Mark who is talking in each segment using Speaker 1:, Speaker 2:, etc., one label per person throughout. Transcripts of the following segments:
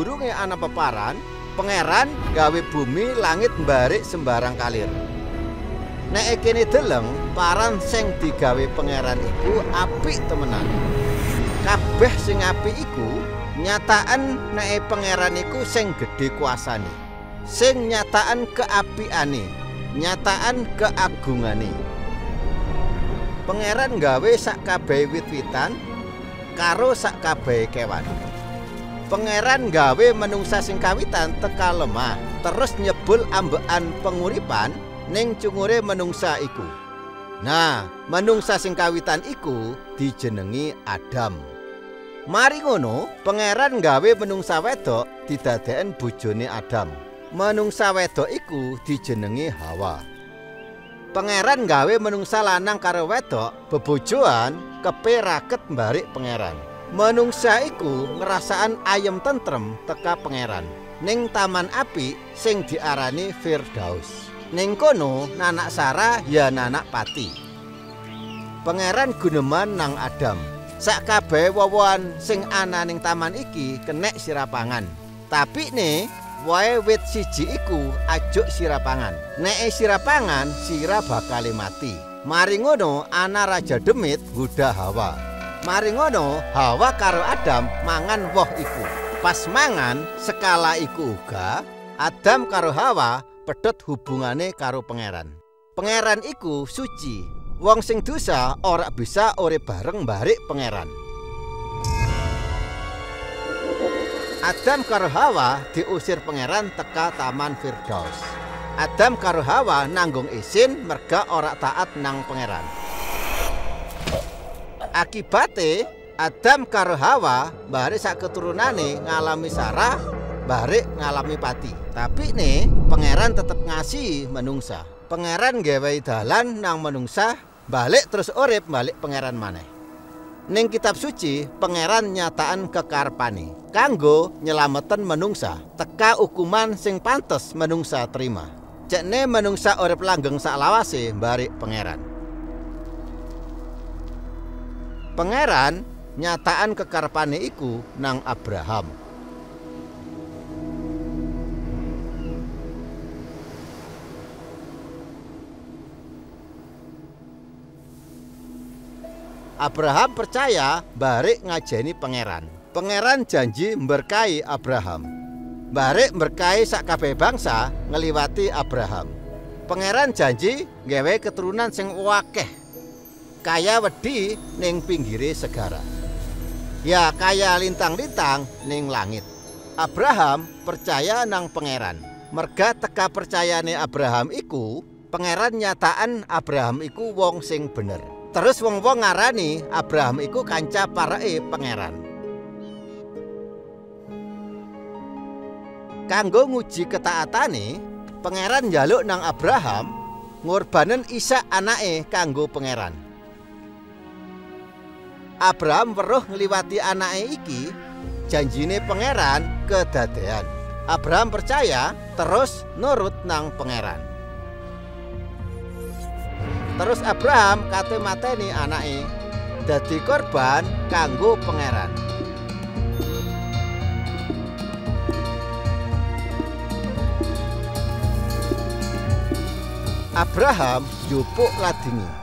Speaker 1: sadurunge ana peparan, pangeran gawe bumi langit mbarik sembarang kalir. Nek kene deleng, paran sing digawe pangeran iku apik temenan. Kabeh sing apik iku nyataan nek pangeran iku sing gedhe kuasane. Sing nyataan keapiane, nyataan keagungane. Pangeran gawe sak kabeh wit-witan karo sak kabeh kewan. Pangeran gawe menungsa sing kawitan teka lemah, terus nyebul ambekan penguripan ning cungure menungsa iku. Nah, menungsa sing kawitan iku dijenengi Adam. Mari ngono, pangeran gawe menungsa wedok didadeken bojone Adam. Menungsa wedok iku dijenengi Hawa. Pangeran gawe menungsa lanang karo wedok bebojoan kepe raket mbarik pangeran. Menungsa iku ngerasaan ayem tentrem teka pangeran ning taman api sing diarani Firdaus. Ning kono nanak Sarah ya nanak Pati. Pangeran guneman nang Adam. Sak kabeh wowoan sing ana ning taman iki kenek sirapangan. Tapi nih wae wit siji iku ajuk sirapangan. Nek sirapangan sira bakal mati. Mari ngono ana raja demit nggoda Hawa. Mari ngono Hawa karo Adam mangan woh iku. Pas mangan sekala iku uga Adam karo Hawa pedhot hubungane karo pangeran. Pangeran iku suci. Wong sing dosa ora bisa urip bareng barik pangeran. Adam karo Hawa diusir pangeran teka taman Firdaus. Adam karo Hawa nanggung isin merga ora taat nang pangeran. Akibate Adam karo Hawa bare sak keturunane ngalami Sarah, bare ngalami pati. Tapi nih pangeran tetep ngasih menungsa. Pangeran gawe dalan nang menungsa balik terus urip balik pangeran maneh. Ning kitab suci, pangeran nyataan kekarpane kanggo nyelameten menungsa teka hukuman sing pantes menungsa terima. Cekne menungsa urip langgeng saklawase barik pangeran. Pangeran nyataan kekarpane iku nang Abraham. Abraham percaya Barik ngajeni pangeran. Pangeran janji berkahi Abraham. Barik berkahi sak bangsa ngeliwati Abraham. Pangeran janji gawe keturunan sing wakeh. Kaya wedi ning pinggire segara. Ya kaya lintang-lintang ning langit. Abraham percaya nang pangeran. Merga teka percayane Abraham iku, pangeran nyataan Abraham iku wong sing bener. Terus wong-wong ngarani Abraham iku kanca parake pangeran. Kanggo nguji ketaatane, pangeran njaluk nang Abraham ngorbanen Isa anake kanggo pangeran. Abraham weruh ngliwati anake iki, janjine pangeran kedadean. Abraham percaya terus nurut nang pangeran. Terus Abraham kate mateni anake dadi korban kanggo pangeran. Abraham jupuk ladingi.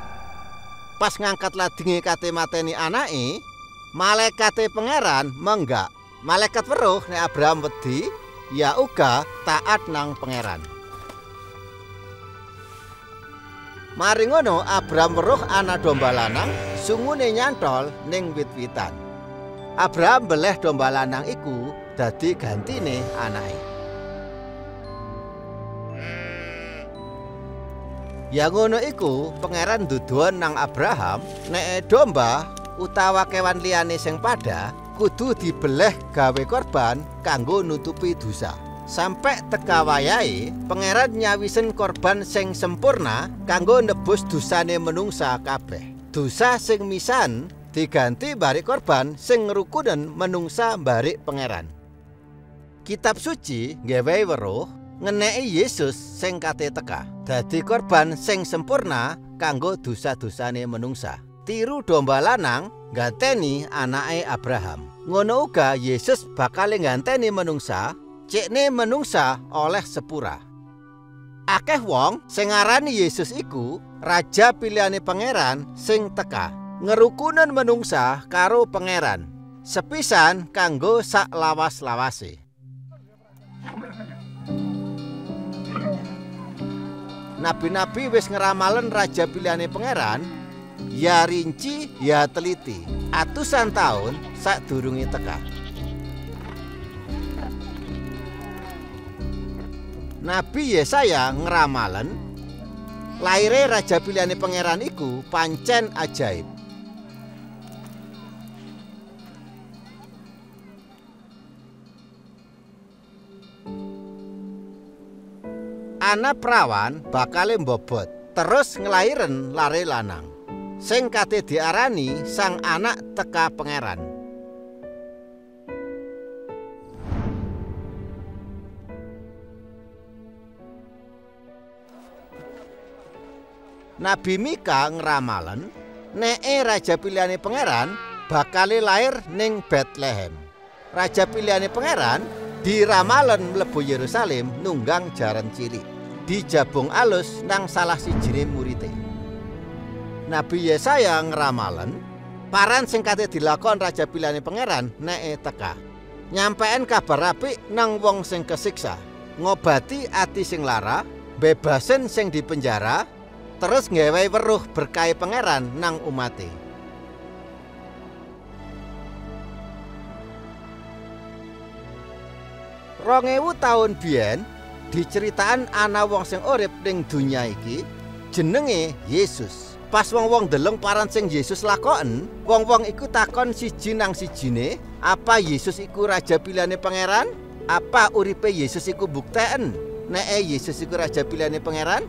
Speaker 1: Pas ngangkat ladingi kate mateni anake, malaikate pangeran menggak. Malaikat weruh nek Abraham wedi, ya uga taat nang pangeran. Mari ngono Abraham weruh ana domba lanang sungune nyantol ning wit-witan. Abraham beleh domba lanang iku dadi gantine anake. Ya ngono iku pangeran duduhan nang Abraham nek domba utawa kewan liyane sing padha kudu dibeleh gawe korban kanggo nutupi dosa. Sampai teka wayahe, pangeran nyawisen korban sing sempurna kanggo nebus dosane menungsa kabeh. Dosa sing misan diganti barik korban sing ngrukunen menungsa barik pangeran. Kitab suci nggawe weruh ngeneki Yesus sing kate teka dadi korban sing sempurna kanggo dosa-dosane menungsa. Tiru domba lanang ganteni anake Abraham. Ngono uga Yesus bakal ganteni menungsa, cikne menungsa oleh sepura. Akeh wong sing ngarani Yesus iku raja pilihane pangeran sing teka ngerukunen menungsa karo pangeran. Sepisan kanggo sak lawas-lawase. Nabi-nabi wis ngeramalen raja pilihane pangeran, ya rinci ya teliti. Atusan tahun sak durungi teka. Nabi Yesaya ngeramalen laire raja pilihane pangeran iku pancen ajaib. Anak perawan bakal mbobot terus ngelairen lare lanang sing kate diarani sang anak teka pangeran Nabi Mika ngramalen neke raja pilihane pangeran bakal lahir ning Bethlehem. Raja pilihane pangeran diramalen mlebu Yerusalem nunggang jaran cilik. Dijabung alus nang salah sijine murite. Nabi Yesaya ngramalen paran sing kate dilakon raja pilihane pangeran neke teka. Nyampein kabar apik nang wong sing kesiksa, ngobati ati sing lara, bebasen sing dipenjara, terus ngewe weruh berkah pangeran nang umate. Rongewu tahun biyen diceritaan ana wong sing urip ning dunya iki jenenge Yesus. Pas wong-wong deleng paran sing Yesus lakoken, wong-wong iku takon siji nang sijine, apa Yesus iku raja pilihane pangeran? Apa uripe Yesus iku bukteken nek Yesus iku raja pilihane pangeran?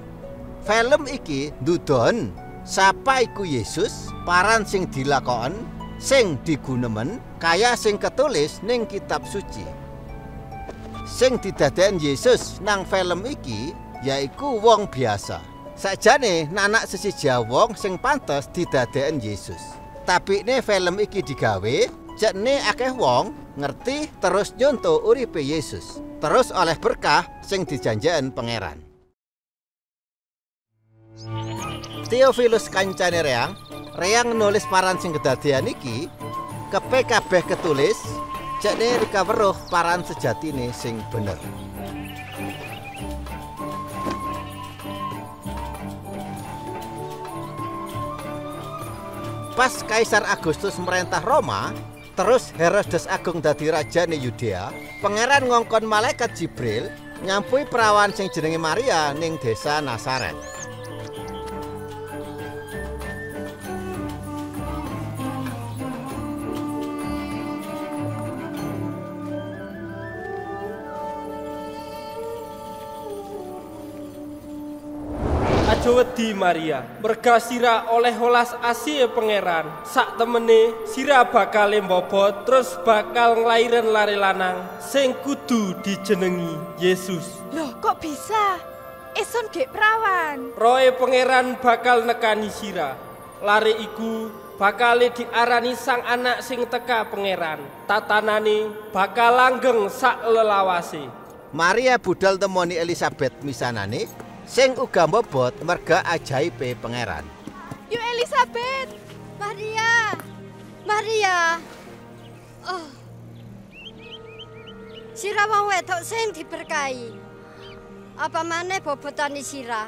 Speaker 1: Film iki ndudon sapa iku Yesus, paran sing dilakon, sing digunemen, kaya sing ketulis ning kitab suci. Sing didadekne Yesus nang film iki yaiku wong biasa. Sakjane nanak sesiji wong sing pantes didadekne Yesus. Tapi ne film iki digawe jekne akeh wong ngerti terus nyonto uripe Yesus. Terus oleh berkah sing dijanjikan pangeran. Theophilus kancane Reang, Reang nulis paran sing kedadian iki kepe kabeh ketulis jekne rikaweruh paran sejatine sing bener. Pas Kaisar Agustus merentah Roma, terus Herodes Agung dadi raja ning Yudea, pangeran ngongkon malaikat Jibril nyampui perawan sing jenenge Maria ning desa Nasaret.
Speaker 2: Wedi Maria, merga sira oleh olas asih pangeran. Sak temene sira bakal mbobot terus bakal nglairen lare lanang sing kudu dijenengi Yesus.
Speaker 3: Loh, kok bisa? Eson gek perawan.
Speaker 2: Roe pangeran bakal nekani sira. Lare iku bakal diarani sang anak sing teka pangeran. Tatanane bakal langgeng sak lelawase.
Speaker 1: Maria budal temoni Elizabeth misanane sing uga mbobot merga ajaibe pangeran.
Speaker 3: Yuk Elizabeth.
Speaker 4: Maria, Maria. Oh. Sira wong wedok sing diberkahi. Apa maneh bobotane sira?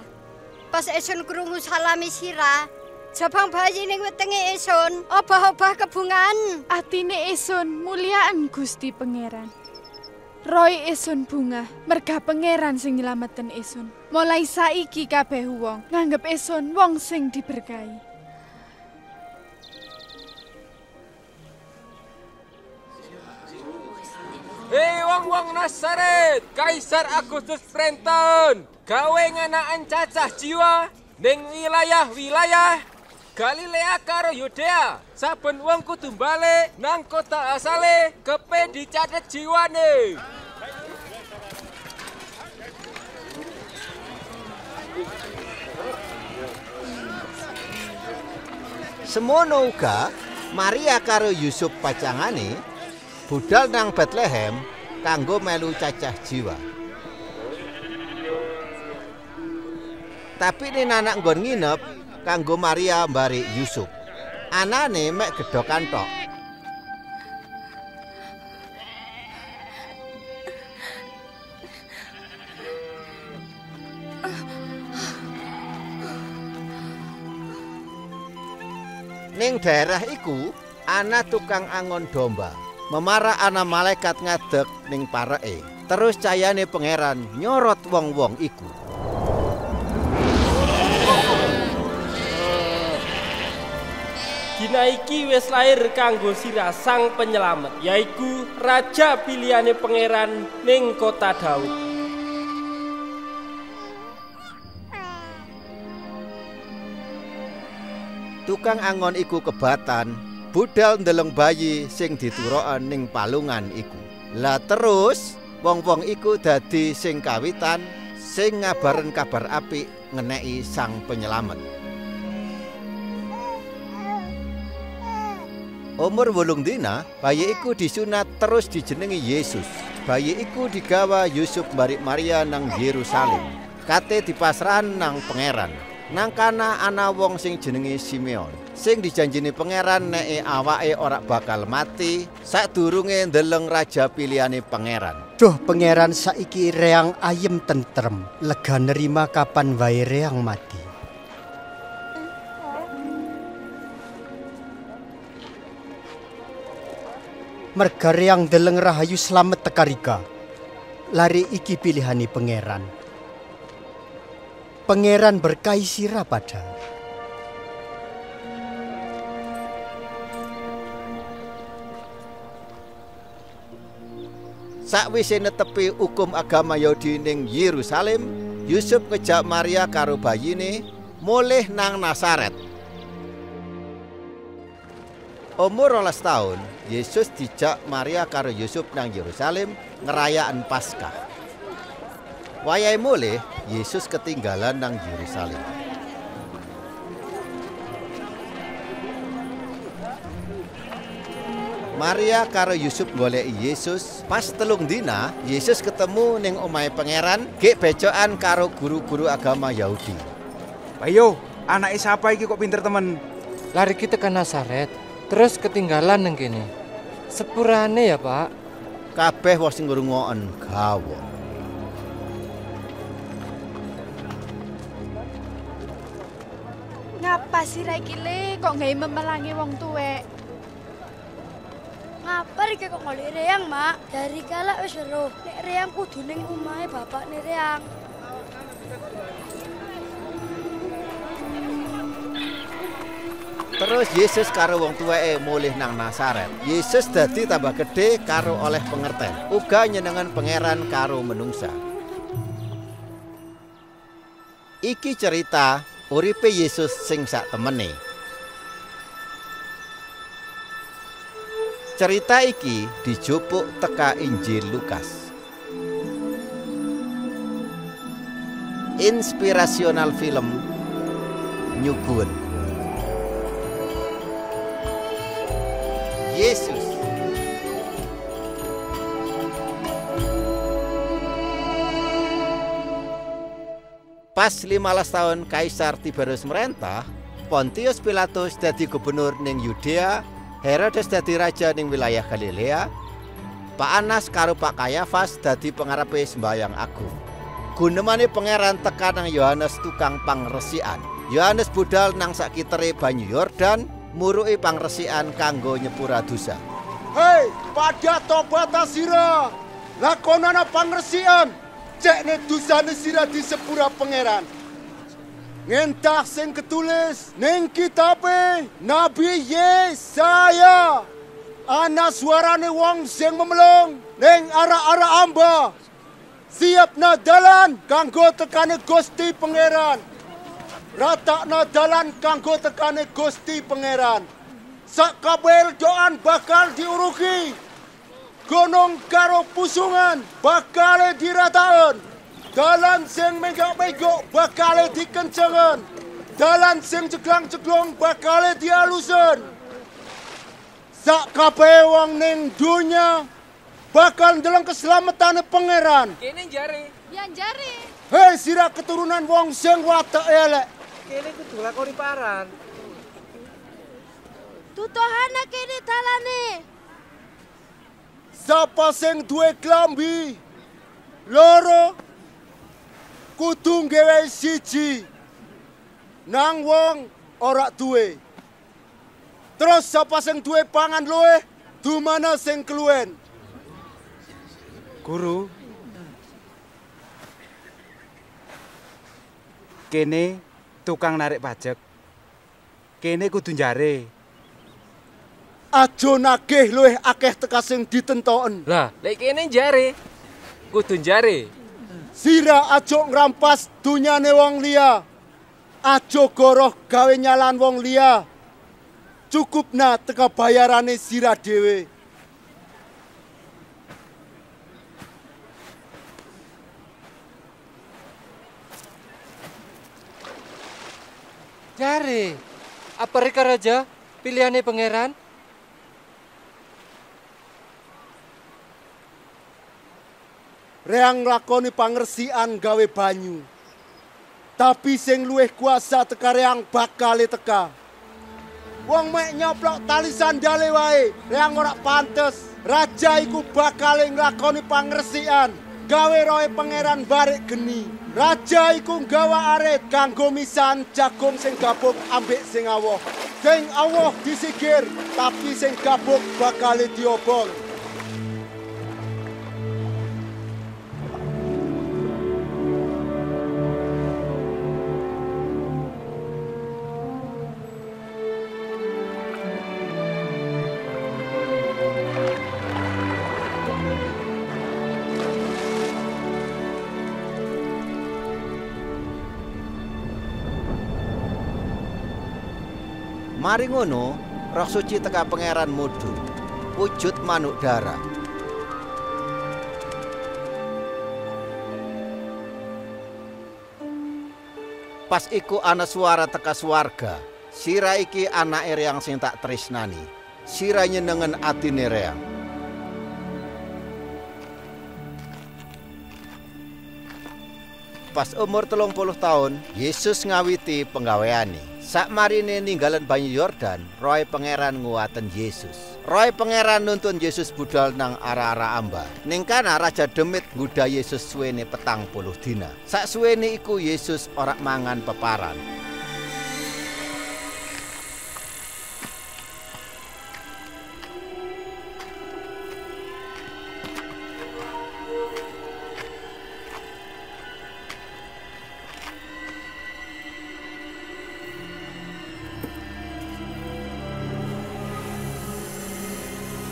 Speaker 4: Pas esun krungu salami sira, jabang bayi ning wetenge esun, obah-obah kebungan.
Speaker 3: Atine Eson muliaan Gusti Pangeran. Roy Eson bunga, merga pangeran sing nyelametken Eson. Mulai saiki kabeh wong nganggep Eson wong sing diberkahi.
Speaker 5: Hei wong-wong Nasaret, Kaisar Agustus Prenton, gawe nganaan cacah jiwa ning wilayah-wilayah Galilea karo Yudea. Saben wong kudu balik nang kota asale kepe dicatet jiwane.
Speaker 1: Semono uga Maria karo Yusuf pacangane budal nang Bethlehem kanggo melu cacah jiwa. Tapi ini anak nggon nginep kanggo Maria mbari Yusuf. Anane mek gedokan tok. Ning daerah iku ana tukang angon domba. Memara ana malaikat ngadeg ning pareke. Terus cayane pangeran nyorot wong-wong iku.
Speaker 2: Dina iki wis lahir kanggo sira sang penyelamet, yaiku raja pilihane pangeran ning kota Daud.
Speaker 1: Tukang angon iku kebatan, budal ndeleng bayi sing diturokan ning palungan iku. Lah terus wong-wong iku dadi sing kawitan sing ngabaren kabar apik ngeneki sang penyelamet. Umur wolung dina, bayi iku disunat terus dijenengi Yesus. Bayi iku digawa Yusuf barik Maria nang Yerusalem. Kate dipasrahan nang pangeran. Nang kana ana wong sing jenenge Simeon. Sing dijanjini pangeran nek awake ora bakal mati sadurunge ndeleng raja pilihane pangeran.
Speaker 6: Duh pangeran saiki reang ayem tentrem, lega nerima kapan wae reang mati. Merga reang deleng rahayu slamet tekarika. Lari iki pilihani pangeran. Pangeran berkahi sira pada.
Speaker 1: Sakwise netepi hukum agama Yahudi ning Yerusalem, Yusuf ngejak Maria karo bayine mulih nang Nasaret. Umur 12 tahun, Yesus dijak Maria karo Yusuf nang Yerusalem ngerayaan Paskah. Wayahe mulih, Yesus ketinggalan nang Yerusalem. Maria karo Yusuf goleki Yesus. Pas telung dina, Yesus ketemu ning omahe pangeran, gek becokan karo guru-guru agama Yahudi.
Speaker 7: Ayo, anak siapa iki kok pinter temen?
Speaker 8: Lari kita ke Nasaret, terus ketinggalan nang kene. Sepurane ya, Pak.
Speaker 1: Kabeh wis ngrungoken gawa.
Speaker 3: Ngapa sih iki le kok gawe memelangi wong tuwek?
Speaker 4: Ngapa iki kok ngoli Reyang, Mak? Dari kala wis weruh, nek Reyang kudu ning omahe bapakne Reyang.
Speaker 1: Terus Yesus karo wong tuweke mulih nang Nasaret. Yesus dadi tambah gede karo oleh pengerten. Uga nyenengan pangeran karo menungsa. Iki cerita uripe Yesus sing sak temene. Cerita iki dijupuk teka Injil Lukas. Inspirasional film nyugun. Yesus. Pas 15 tahun Kaisar Tiberius merentah, Pontius Pilatus dadi gubernur ning Yudea, Herodes dadi raja ning wilayah Galilea, Pak Anas karo Pak Kayafas dadi pengarepe sembayang agung. Gunemane pangeran tekan nang Yohanes tukang pangresikan. Yohanes budal nang sakitere banyu Yordan, muruki pangresikan kanggo nyepura dosa.
Speaker 9: Hei, pada tobat sira. Lakonana pangresian. Cekne dosane sira di sepura pangeran. Ngentah sing ketulis ning kitabe Nabi Yesaya. Ana suarane wong sing memelong ning arah-arah amba. Siapna dalan kanggo tekane Gusti Pangeran. Ratakna dalan kanggo tekane Gusti Pangeran. Sakabel doan bakal diuruki. Gunung karo pusungan bakal diratakan. Dalan sing megok-megok bakal dikencengen. Dalan sing ceklang-ceklong bakal dialusen. sak kabeh wong ning donya bakal ndeleng keselamatane pangeran.
Speaker 5: Kene jare.
Speaker 3: Yang jari.
Speaker 9: Hei sira keturunan wong sing watek elek.
Speaker 8: Kene kudu lakoni paran.
Speaker 3: Tutuhana kini dalane.
Speaker 9: Sapa sing duwe klambi loro kudu nggawe siji. Nang wong ora duwe. Terus sapa sing duwe pangan luwih dumana sing keluwen.
Speaker 7: Guru. Kene tukang narik pajak. Kene kudu njare.
Speaker 9: Aja nagih luwih akeh teka sing ditentoken.
Speaker 5: Lah, lek kene jare. Kudu jare.
Speaker 9: Sira aja ngrampas dunyane wong liya. Aja goroh gawe nyalan wong liya. Cukupna teka bayarane sira dhewe.
Speaker 8: Jare. Apa reka raja pilihane pangeran?
Speaker 9: Reang lakoni pangersian gawe banyu. Tapi sing luwih kuasa teka reang bakal teka. Wong mek nyoplok tali sandale wae, reang ora pantes. Raja iku bakal nglakoni pangersian gawe roe pangeran barik geni. Raja iku nggawa arit kanggo misan jagung sing gabuk ambek sing awoh. Sing awoh disigir, tapi sing gabuk bakal diobong.
Speaker 1: Mari ngono, roh suci teka pangeran mudu. Wujud manuk dara. Pas iku ana suara teka swarga. Sira iki anake reang sing tak tresnani. Sira nyenengen atine reang. Pas umur telung puluh tahun, Yesus ngawiti penggaweane. Sak marine ninggalan banyu Yordan, roy pangeran nguaten Yesus. Roy pangeran nuntun Yesus budal nang ara-ara amba. Ning kana Raja Demit ngguda Yesus suwene petang puluh dina. Sak suwene iku Yesus ora mangan peparan.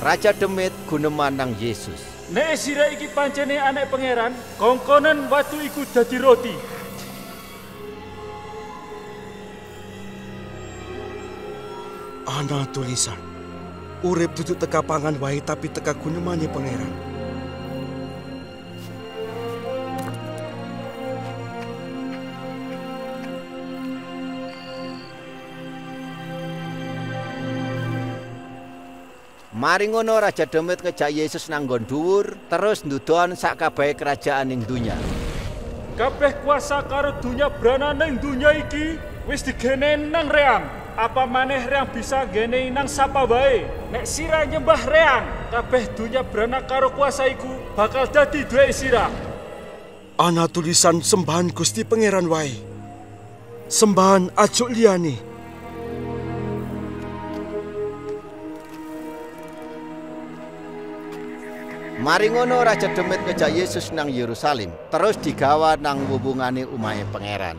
Speaker 1: Raja Demit guneman nang Yesus.
Speaker 10: Nek sira iki pancene anak pangeran, kongkonen watu iku dadi roti.
Speaker 9: Ana tulisan. Urip dudu teka pangan wae tapi teka gunemane pangeran.
Speaker 1: Mari ngono Raja Demit ngejak Yesus nang nggon dhuwur, terus ndudon sak kabehe kerajaan ing dunya.
Speaker 10: Kabeh kuasa karo dunya brana ning dunya iki wis digene nang reang. Apa maneh reang bisa gene nang sapa wae. Nek sira nyembah reang, kabeh dunya brana karo kuasa iku bakal dadi duwe sira.
Speaker 9: Ana tulisan sembahan Gusti Pangeran wae. Sembahan ajuk liyane.
Speaker 1: Mari ngono Raja Demit ngejak Yesus nang Yerusalem, terus digawa nang hubungane umahe pangeran.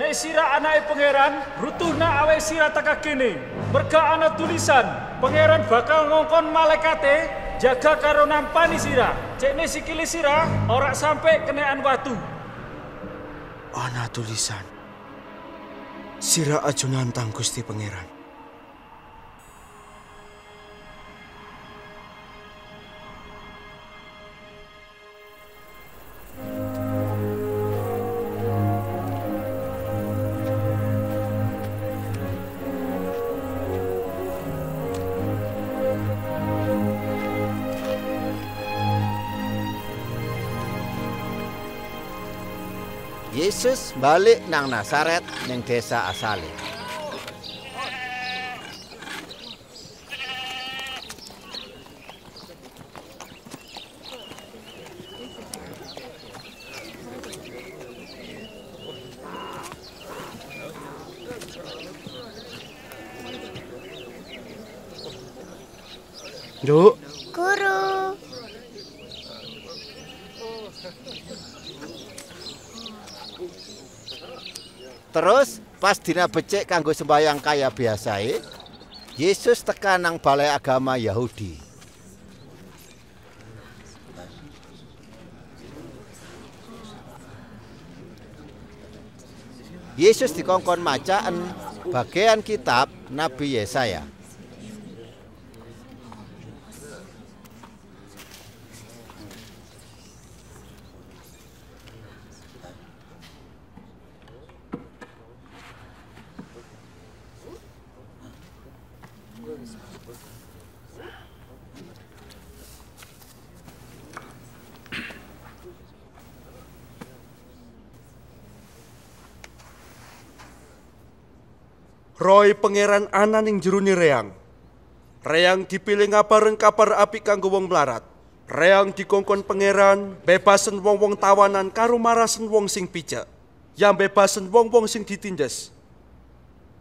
Speaker 10: Nek sira anake pangeran, rutuhna awe sira teka kene. Merga ana tulisan, pangeran bakal ngongkon malaikate jaga karo nampani sira. Cekne sikili sira ora sampe kenaan watu.
Speaker 9: Ana tulisan. Sira aja nantang Gusti Pangeran.
Speaker 1: Yesus balik nang Nasaret ning desa asale.
Speaker 9: Nduk,
Speaker 11: Guru.
Speaker 1: Terus pas dina becik kanggo sembahyang kaya biasae, Yesus tekan nang balai agama Yahudi. Yesus dikongkon macaan bagian kitab Nabi Yesaya.
Speaker 12: Roy pangeran ana ning jerone reang. Reang dipilih ngabareng kabar apik kanggo wong mlarat. Reang dikongkon pangeran bebasen wong-wong tawanan karo marasen wong sing pijak. Yang bebasen wong-wong sing ditindes.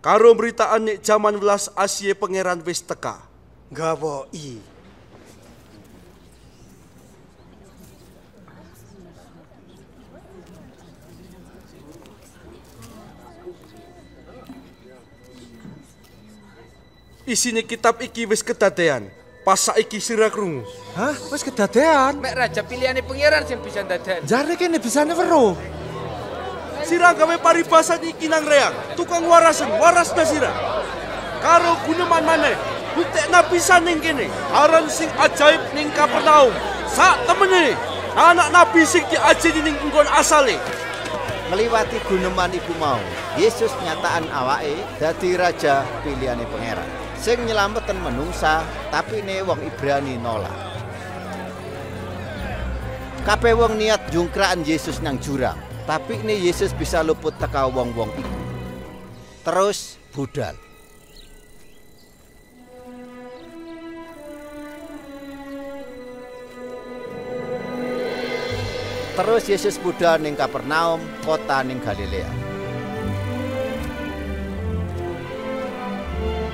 Speaker 12: Karo beritaan nek jaman welas Asia pangeran wis teka. Isine kitab iki wis kedadean. Pas saiki sira krungu.
Speaker 13: Hah? Wis kedadean?
Speaker 5: Mek raja pilihane pangeran sing bisa dadan.
Speaker 13: Jare kene bisane weruh.
Speaker 12: Sira gawe paribasan iki nang reang. Tukang warasen, warasna sira. Karo guneman maneh. Buktekna pisan ning kene. Aran sing ajaib ning Kapernaum. Sak temene. Anak nabi sing diajeni ning nggon asale.
Speaker 1: Ngliwati guneman iku mau, Yesus nyataan awake dadi raja pilihane pangeran. Sing nyelameten menungsa, tapi ne wong Ibrani nolak. Kabeh wong niat jungkraan Yesus nang jurang, tapi ini Yesus bisa luput teka wong-wong iku. Terus budal. Terus Yesus budal ning Kapernaum, kota ning Galilea.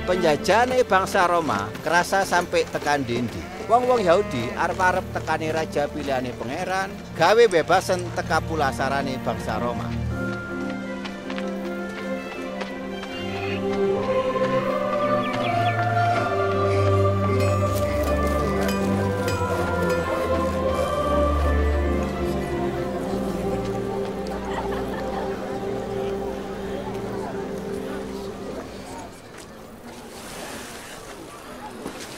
Speaker 1: Penjajane bangsa Roma kerasa sampai tekan dindi. Wong-wong Yahudi arep-arep tekani raja pilihane pangeran, gawe bebasen teka pulasarane bangsa Roma.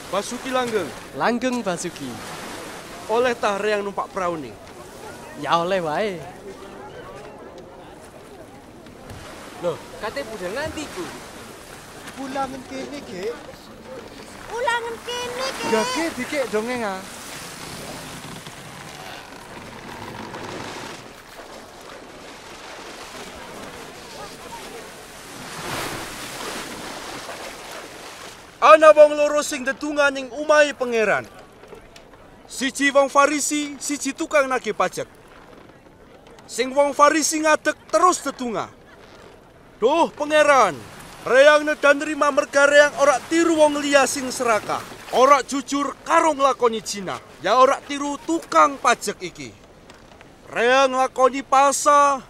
Speaker 12: Basuki langgeng.
Speaker 14: Langgeng Basuki.
Speaker 12: Oleh tah reang numpak perahu nih.
Speaker 14: Ya oleh wae.
Speaker 5: Loh, kate budal nanti ku.
Speaker 13: Ulangan kene, Gek.
Speaker 11: Ulangan kene, Gek.
Speaker 13: Gage dikek dongeng ah.
Speaker 12: Ana wong loro sing dedungan ning umahe pangeran. Siji wong Farisi, siji tukang nagih pajak. Sing wong Farisi ngadeg terus dedunga. Duh, pangeran, reang nedan nerima merga reang ora tiru wong liya sing serakah. Ora jujur karo nglakoni Cina. Ya ora tiru tukang pajak iki. Reang nglakoni pasa,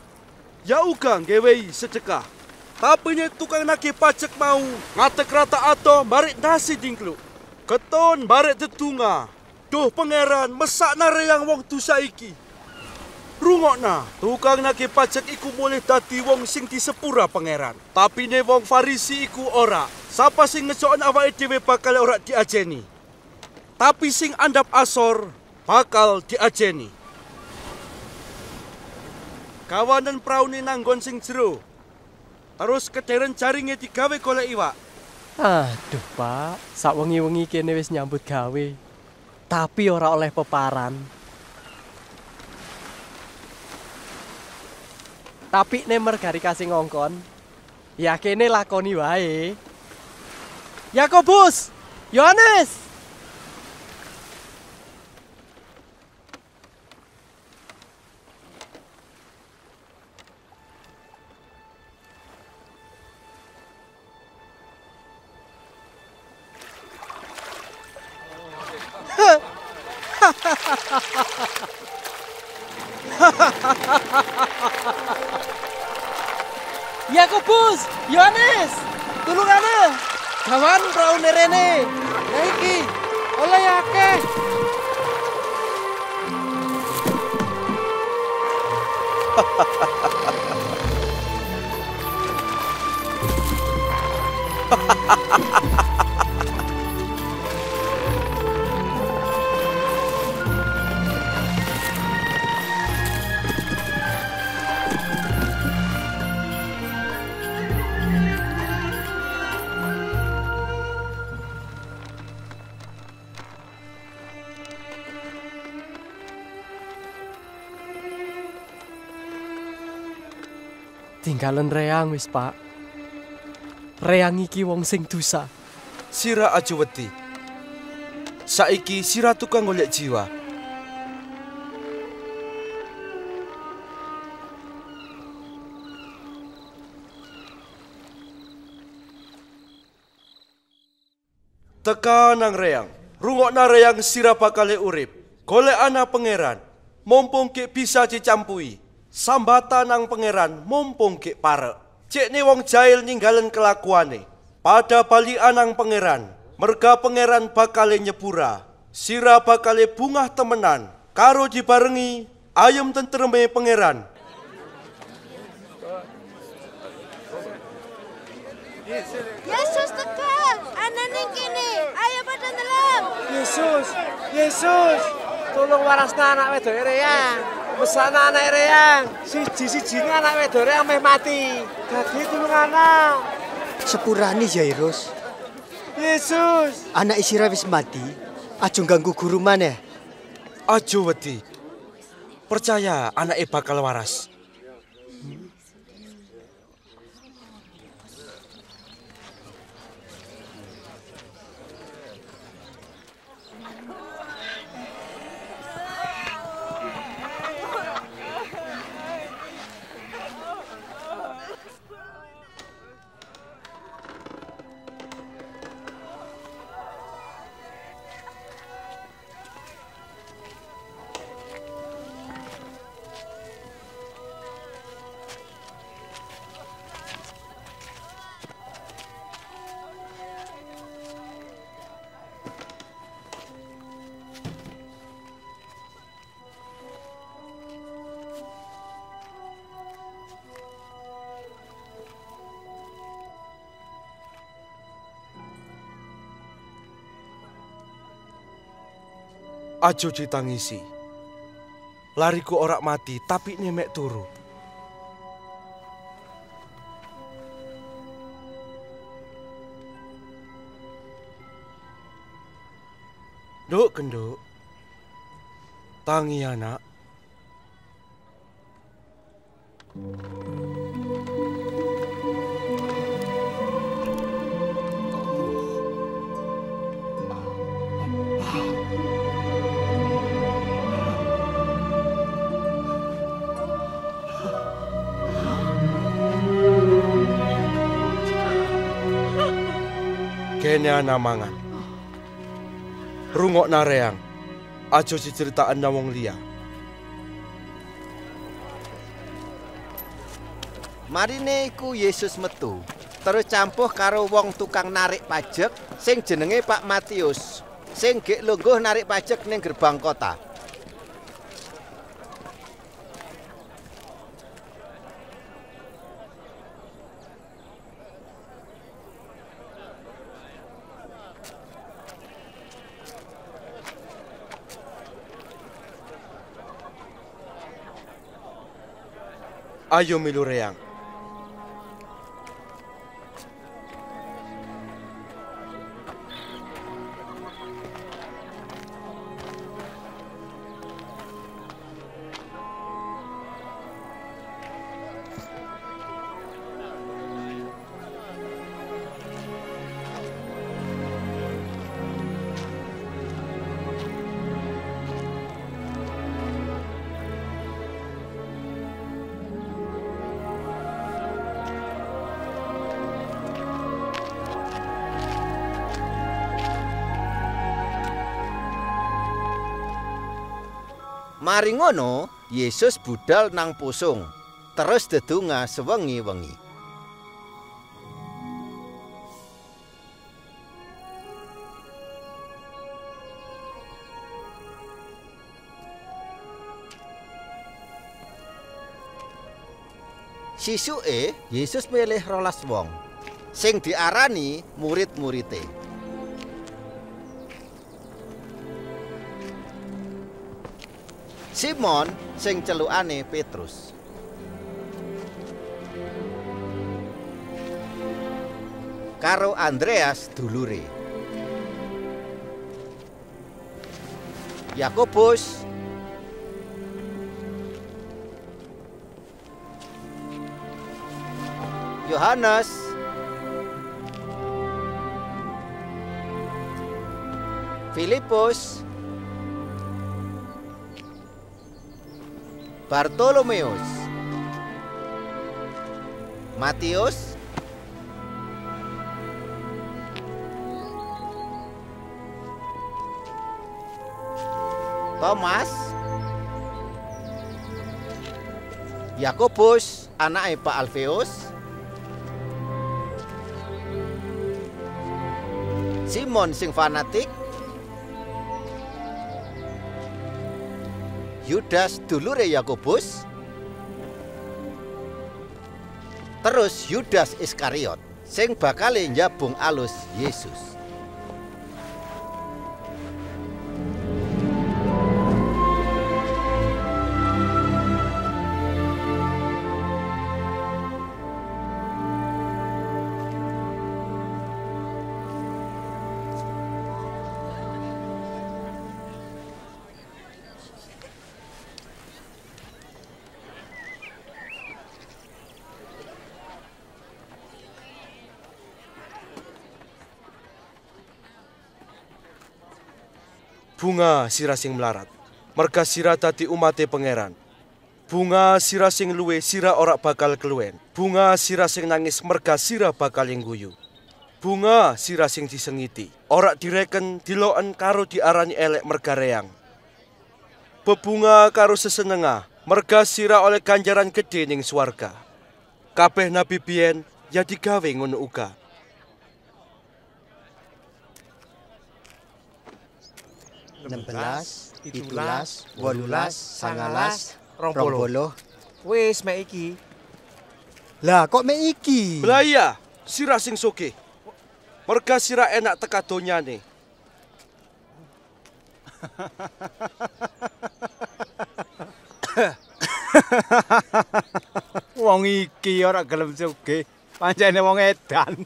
Speaker 12: ya uga ngewehi sedekah. Tapi tukang nagih pajak mau ngatek rata ato barik nasi dingkluk. Keton barik tetunga. Duh pangeran mesak yang wong dosa iki. Rungokna, tukang nagih pajak iku boleh dadi wong sing disepura pangeran. Tapi nih wong Farisi iku ora. Sapa sing ngejokon awake dhewe bakal ora diajeni. Tapi sing andap asor bakal diajeni. Kawanan praune nanggon sing jero. Terus kederen jaringnya digawe golek iwak.
Speaker 14: Aduh, Pak. Sak wengi-wengi kene wis nyambut gawe. Tapi ora oleh peparan. Tapi nek mergari kasih ngongkon, ya kene lakoni wae. Yakobus, Yohanes. Yakobus, Yohanes, tulungane. Kawan praune rene. Ya iki, oleh akeh. Tinggalan reang wis, Pak. Reang iki wong sing dosa.
Speaker 12: Sira aja wedi. Saiki sira tukang golek jiwa. Teka nang reyang, rungokna reyang sira bakale urip. Golek ana pangeran, mumpung kek bisa dicampui. Sambatan nang pangeran, mumpung kek parek. Cek ne wong jahil ninggalen kelakuane. Pada bali anang pangeran, merga pangeran bakale nyepura. Sira bakale bungah temenan, karo dibarengi ayem tentreme pangeran.
Speaker 11: Yesus tekan, anane kene. Ayo pada ndelem.
Speaker 13: Yesus, Yesus, tolong warasna anak wedok Reyang. Mesana anak Reyang. Siji-sijine anak wedok Reyang meh mati. Dadi tulung anak.
Speaker 6: Sepurane Jairus,
Speaker 13: Yesus.
Speaker 6: anak isira wis mati. Aja ganggu guru maneh.
Speaker 12: Aja wedi. Percaya anake bakal waras. Ajo ditangisi. Lariku ora mati, tapi nemek turu. Duk kenduk. Tangi anak. Mangan. Rungok nareang. Aja diceritaan wong liya.
Speaker 1: Marine iku Yesus metu, terus campuh karo wong tukang narik pajak sing jenenge Pak Matius, sing gek lungguh narik pajak ning gerbang kota.
Speaker 12: Ayo milu
Speaker 1: Mari ngono, Yesus budal nang pusung, terus dedunga sewengi-wengi. Sisuke Yesus milih rolas wong sing diarani murid-murite. Simon sing celukane Petrus. Karo Andreas dulure. Yakobus Yohanes Filipus Bartolomeus Matius Thomas. Yakobus anake Pak Alfeus. Simon sing fanatik Yudas dulure Yakobus. Terus Yudas Iskariot sing bakal njabung alus Yesus
Speaker 12: Bunga sira sing melarat. Merga sira dadi umate pangeran. Bunga sira sing luwe sira ora bakal keluwen. Bunga sira sing nangis merga sira bakal guyu. Bunga sira sing disengiti. Ora direken diloken karo diarani elek merga reang. Bebunga karo sesenengah. Merga sira oleh ganjaran gede ning swarga. Kabeh nabi biyen ya digawe ngono uga.
Speaker 6: Enam belas, pitulas, wolulas, sangalas, rong
Speaker 13: Rong puluh.
Speaker 6: puluh.
Speaker 13: Wis mek iki.
Speaker 6: Lah kok mek iki?
Speaker 12: Belaya, sira sing soge. Merga sira enak teka donyane.
Speaker 7: Wong iki ora gelem sugih, pancene wong edan.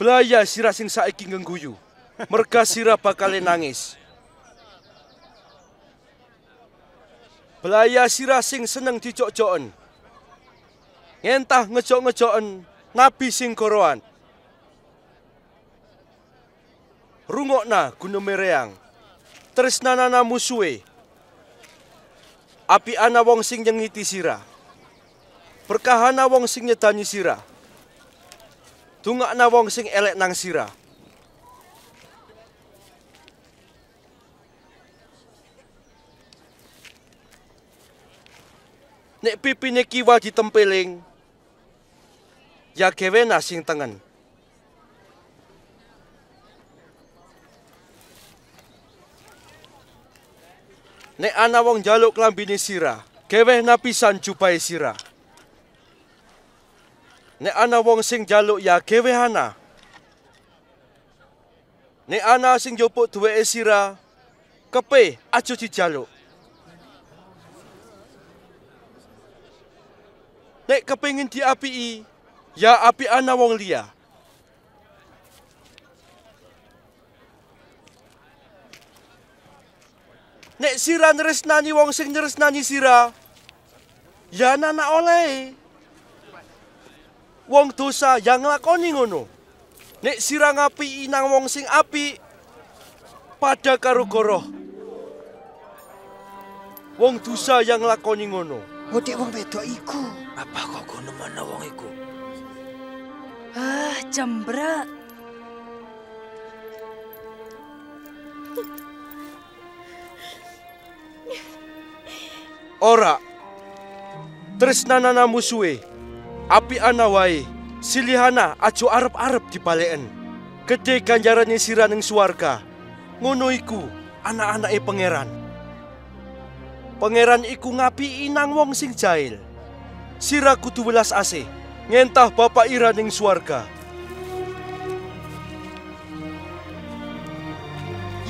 Speaker 12: Belaya sira sing saiki ngengguyu. Merga sira bakal nangis. Belaya sira sing seneng dicok-coken. Ngentah ngejok-ngejoken nabi sing koroan. Rungokna gunume reang. Tresnanana musuhe. Api ana wong sing nyengiti sira. Berkahana wong sing nyedani sira. Dungakna wong sing elek nang sira. Nek pipine kiwa ditempeling, ya gewena sing tengen. Nek ana wong njaluk klambine sira, gewehna pisan jubahe sira. Nek ana wong sing njaluk ya gewehana. Nek ana sing njupuk duweke sira, kepe aja dijaluk. Nek kepengin diapii, ya api ana wong liya. Nek sira nresnani wong sing nresnani sira, ya nana oleh. Wong dosa yang nglakoni ngono. Nek sira ngapii nang wong sing apik, pada karo goroh. Wong dosa yang nglakoni ngono.
Speaker 6: Wedek wong wedok iku.
Speaker 15: Apa kok kono mana wong iku? Ah, jembrak.
Speaker 12: Ora. Tresnanana musuhe. Api ana wae. Silihana ajo arep-arep dibaleken. Gede ganjarane sira ning swarga. Ngono iku anak-anake pangeran. Pangeran iku ngapi inang wong sing jahil. Sira kudu welas asih. Ngentah bapak ira ning swarga.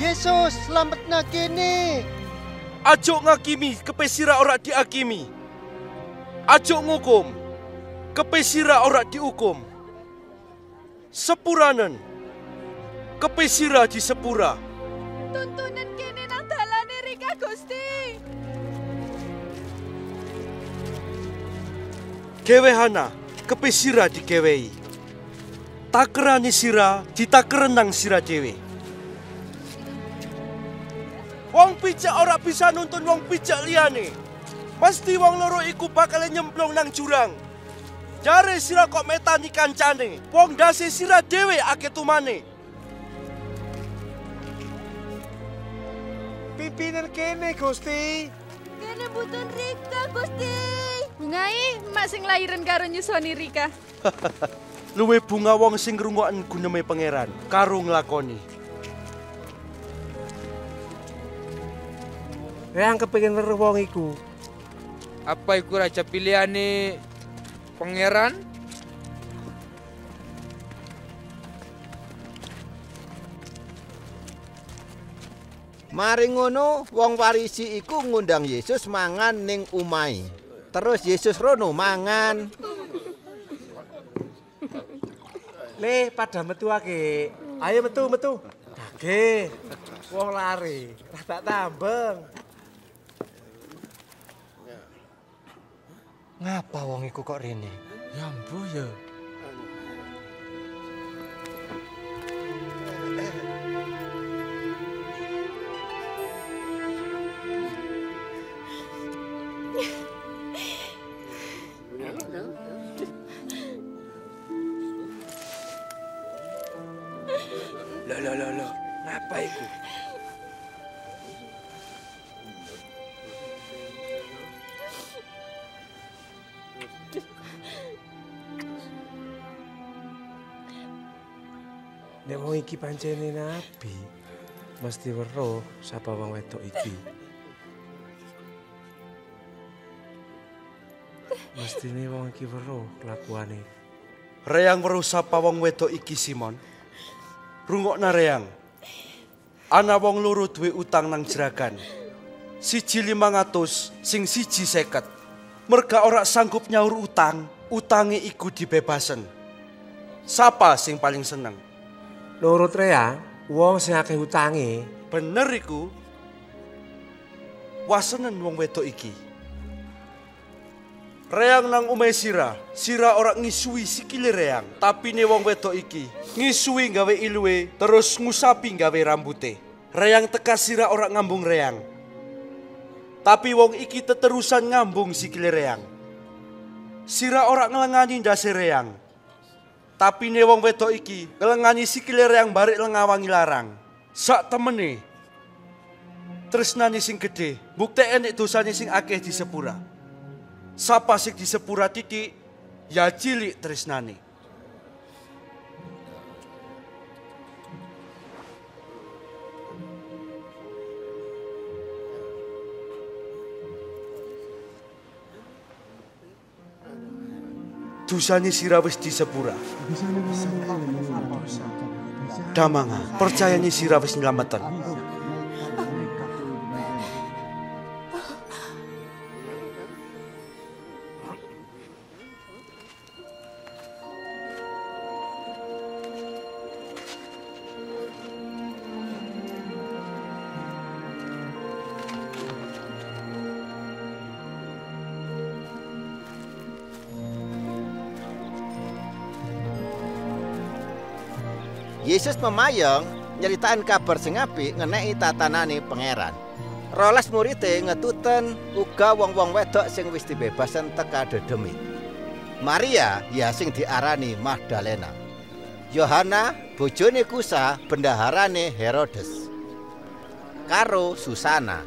Speaker 6: Yesus, selamatna kene.
Speaker 12: Ajo ngakimi kepesira ora diakimi. Ajo ngukum. Kepesira ora diukum. Sepuranen. Kepesira di sepura.
Speaker 3: Tuntunan
Speaker 12: Kewehana, kepesira dikewei. Takerani sira ditakerenang sira dewe. Wong pijak ora bisa nuntun wong pijak liyane. Pasti wong loro iku bakal nyemplung nang jurang. Jare sira kok metani kancane. Wong dase sira dewe ake tumane.
Speaker 13: Pimpinan kene, Gusti.
Speaker 11: Kene butun Rika, Gusti.
Speaker 3: Bungai emak sing lairan karo nyusoni Rika.
Speaker 12: Luwe bunga wong sing ngrungoken guneme pangeran karo nglakoni.
Speaker 13: Reang kepengin weruh wong iku.
Speaker 5: Apa iku raja pilihane pangeran?
Speaker 1: Mari ngono, wong Farisi iku ngundang Yesus mangan ning umai. Terus Yesus rono mangan.
Speaker 13: Le, pada metu ake. Ayo metu, metu. Dage. Wong lari, rada tambeng.
Speaker 8: Ngapa wong iku kok rene?
Speaker 14: Ya mbuh ya.
Speaker 15: Loh, loh, loh, loh. Ngapa iku?
Speaker 13: Nek wong iki pancene nabi, mesti weruh sapa wong wedok iki. Mestine wong iki weruh kelakuane.
Speaker 12: Reyang weruh sapa wong wedok iki Simon. Rungokna Reyang. Ana wong loro duwe utang nang jeragan. Siji limang atus, sing siji seket. Merga ora sanggup nyaur utang, utange iku dibebasen. Sapa sing paling seneng?
Speaker 13: Nurut Rea, wong sing akeh utange,
Speaker 12: Bener iku. Wasenen wong wedok iki. Reang nang umay sira, sira ora ngisui sikile reang, tapi ne wong wedok iki ngisui gawe iluwe terus ngusapi gawe rambute. Reang teka sira ora ngambung reang. Tapi wong iki teterusan ngambung sikile reang. Sira ora ngelengani ndase reang. Tapi ne wong wedok iki ngelengani sikile reang barik lengawangi larang. Sak temene tresnane sing gedhe, buktekne nek dosane sing akeh di sepura. Sapa sing di sepura titik, ya cilik tresnane. Dosane sira wis di sepura. Damanga, percayane sira wis
Speaker 1: Yesus memayang nyeritain kabar sing ngeneki tatanane pangeran. Rolas murite ngetuten uga wong-wong wedok sing wis dibebasen teka dedemi. Maria ya sing diarani Magdalena. Yohana bojone Kusa bendaharane Herodes. Karo Susana.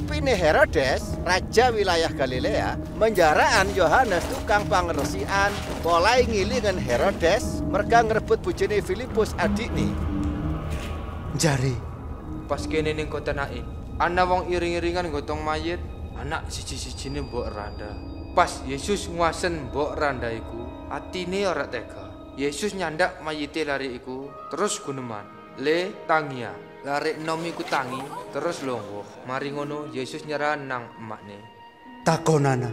Speaker 1: Tapi ini Herodes, raja wilayah Galilea, menjaraan Yohanes tukang pangeresian, mulai ngilingan Herodes, mereka ngerebut bujine Filipus adik nih.
Speaker 16: Jari,
Speaker 5: Pas kene ning kota Nain, ana wong iring-iringan gotong mayit, anak siji-sijine mbok Randa. Pas Yesus nguasen mbok Randa iku, atine ora tega. Yesus nyandak mayite lari iku, terus guneman. Le tangia, lari enom iku tangi, terus longgo. Mari ngono Yesus nyerah nang emakne.
Speaker 9: Takonana,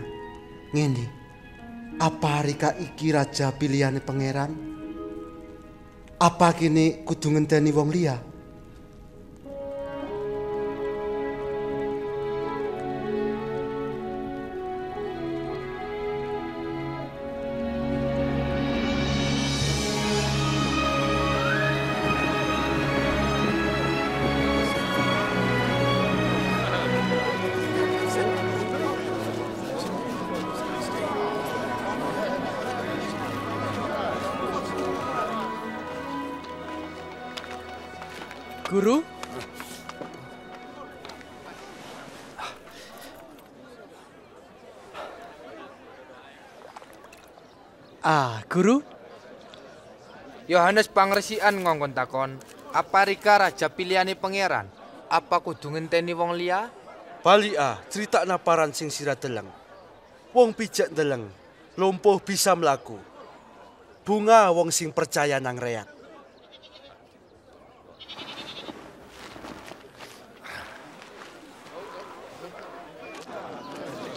Speaker 9: ngene. Apa rika iki raja pilihane pangeran? Apa kini kudu ngenteni wong liya?
Speaker 14: Guru?
Speaker 5: Yohanes pangresian ngongkon takon, apa rika raja pilihane pangeran? Apa kudu ngenteni wong liya?
Speaker 12: Bali ah, cerita naparan sing sira deleng. Wong pijak deleng, lumpuh bisa melaku. Bunga wong sing percaya nang reak.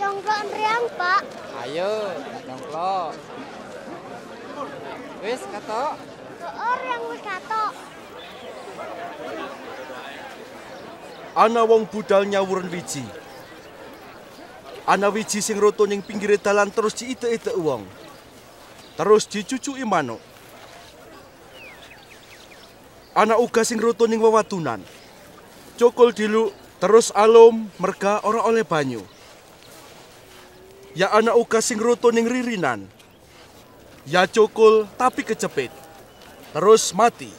Speaker 4: Congklok riang, Pak.
Speaker 8: Ayo, congklok. Wis katok.
Speaker 4: Riang wis katok.
Speaker 12: Ana wong budal nyawuren wiji. Ana wiji sing roto ning pinggire dalan terus diite-ite wong. Terus dicucuki manuk. Ana uga sing roto ning wewatunan. Cokol diluk terus alum merga ora oleh banyu. Ya ana uga sing roto ning ririnan. Ya cokol tapi kecepit. Terus mati.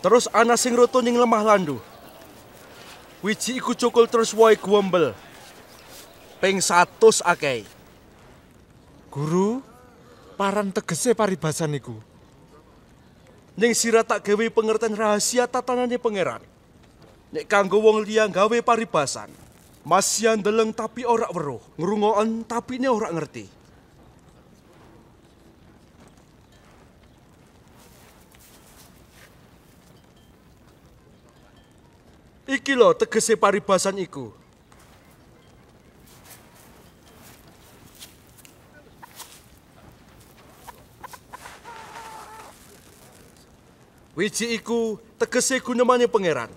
Speaker 12: Terus ana sing roto ning lemah landu. Wiji iku cokol terus wae guembel. Ping 100 akeh.
Speaker 17: Guru, paran tegese paribasan iku.
Speaker 12: Ning sira tak gawe pengertian rahasia tatanane pangeran. Nek kanggo wong liya gawe paribasan. Masyan deleng tapi ora weruh, ngrungoken tapi ne ora ngerti. Iki lho tegese paribasan iku. Wiji iku tegese gunemane pangeran.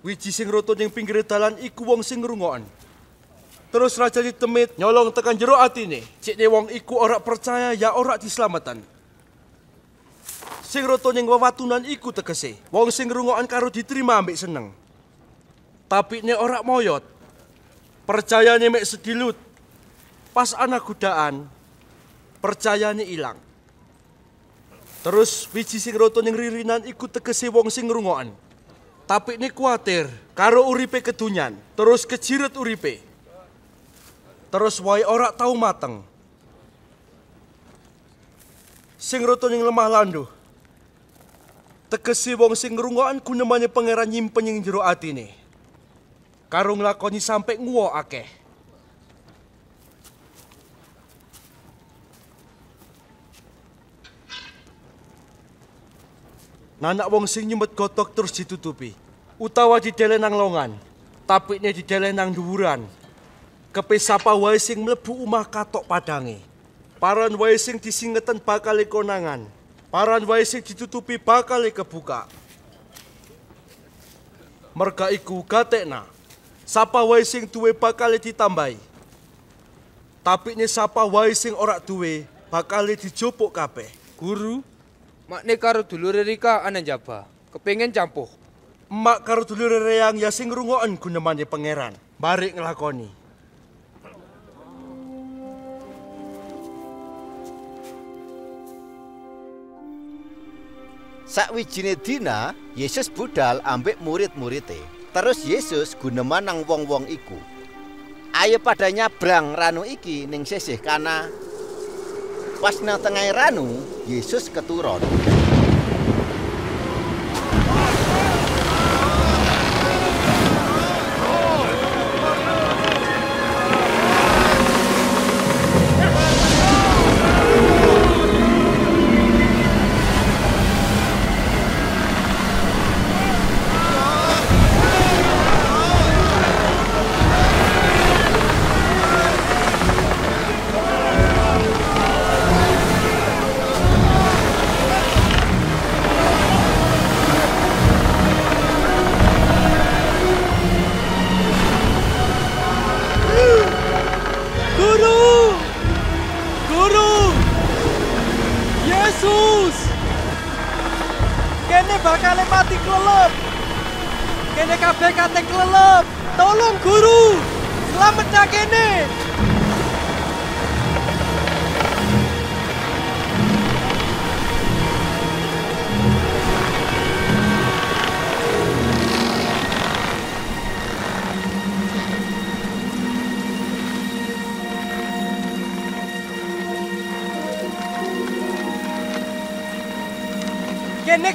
Speaker 12: Wiji sing roto ning pinggir dalan iku wong sing ngrungoken. Terus raja ditemit nyolong tekan jero atine. Cikne wong iku ora percaya ya ora diselametan. Sing roto ning wewatunan iku tegese wong sing ngrungoken karo diterima ambek seneng. Tapi nek ora moyot, percayane mek sedilut. Pas ana godaan, percayane ilang. Terus wiji sing roto ning ririnan iku tegese wong sing ngrungoken. Tapi ini kuatir karo uripe kedunyan, terus kejiret uripe. Terus wae ora tau mateng. Sing roto ning lemah landuh. Tegese wong sing ngrungoken gunemane pangeran nyimpen ing jero atine. Karo nglakoni sampe nguwo akeh. Nanak wong sing nyumet gotok terus ditutupi. Utawa didele nang longan. Tapi ini didele nang dhuwuran. Kepe sapa wae sing mlebu omah katok padange. Paran wae sing disingeten bakal konangan. Paran wae sing ditutupi bakal kebuka. Merga iku gatekna. Sapa wae sing duwe bakal ditambahi. Tapi ini sapa wae sing ora duwe bakal dijopok kabeh.
Speaker 5: Guru, makne karo dulure Rika ana njaba. Kepengin campuh.
Speaker 12: Emak karo dulure Reyang ya sing ngrungoken gunemane pangeran. Barik nglakoni.
Speaker 1: Sakwijine dina Yesus budal ambek murid-murite. Terus Yesus guneman nang wong-wong iku. Ayo pada nyabrang ranu iki ning sisih kana. Pas nang tengah ranu, Yesus keturun.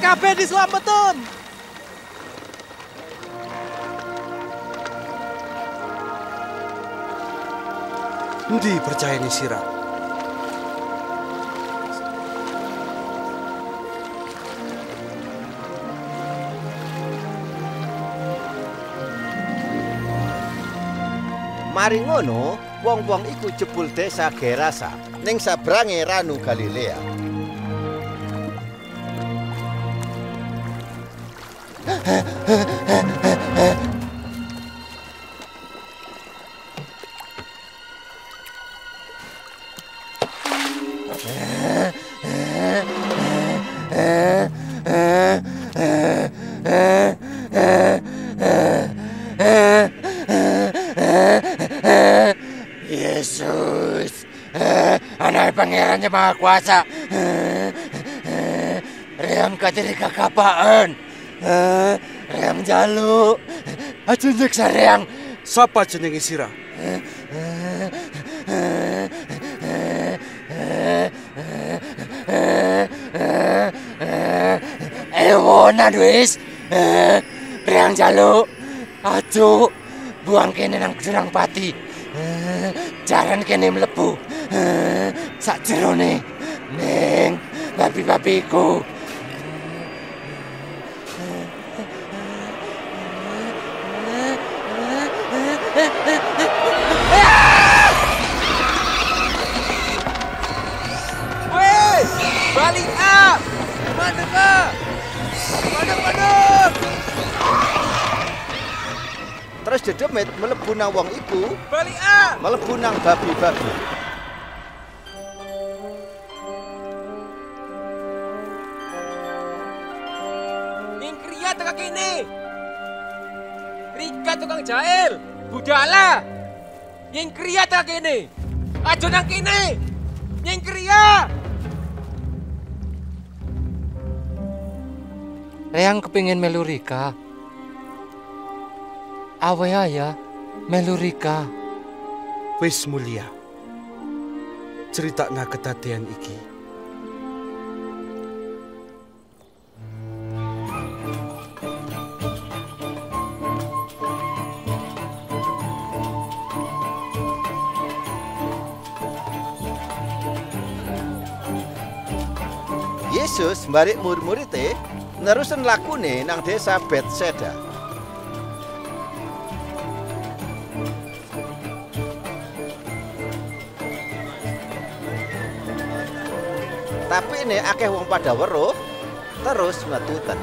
Speaker 14: Kene kabeh dislameton.
Speaker 12: Endi percayane sira?
Speaker 1: Mari ngono, wong-wong iku jebul desa Gerasa ning sabrange Ranu Galilea.
Speaker 18: Yesus, anak pangerannya maha kuasa. Ream katiri kakapaan. Ream jalu. Aja nyeksa reang.
Speaker 12: Sapa jenenge sira?
Speaker 18: Ewonan wis. Reang jalu. Aduh, buang kene nang jurang pati. Jaran kene mlebu. Sak jerone. Ning babi-babiku.
Speaker 1: Mlebu nang wong iku,
Speaker 5: Balik ah!
Speaker 1: mlebu nang babi-babi.
Speaker 5: Ning kriya teka kene. Rika tukang jahil, budala. Ning kriya teka kene. Aja nang kene. Ning kriya.
Speaker 8: Reang kepingin melu Rika. Awe ya, melu Rika.
Speaker 12: Wis mulia. Critakna kedadian iki.
Speaker 1: Yesus mbalik murid-murite nerusen lakune nang desa Betseda. Ini akeh wong pada weruh terus ngetuten.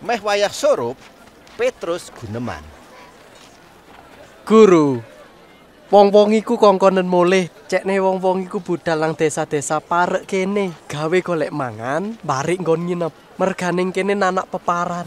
Speaker 1: Meh wayah surup, Petrus guneman.
Speaker 14: Guru, Wong-wong iku kongkonen mulih, cekne wong-wong iku budal nang desa-desa parek kene, gawe golek mangan, barik nggon nginep. Merganing kene nanak peparan.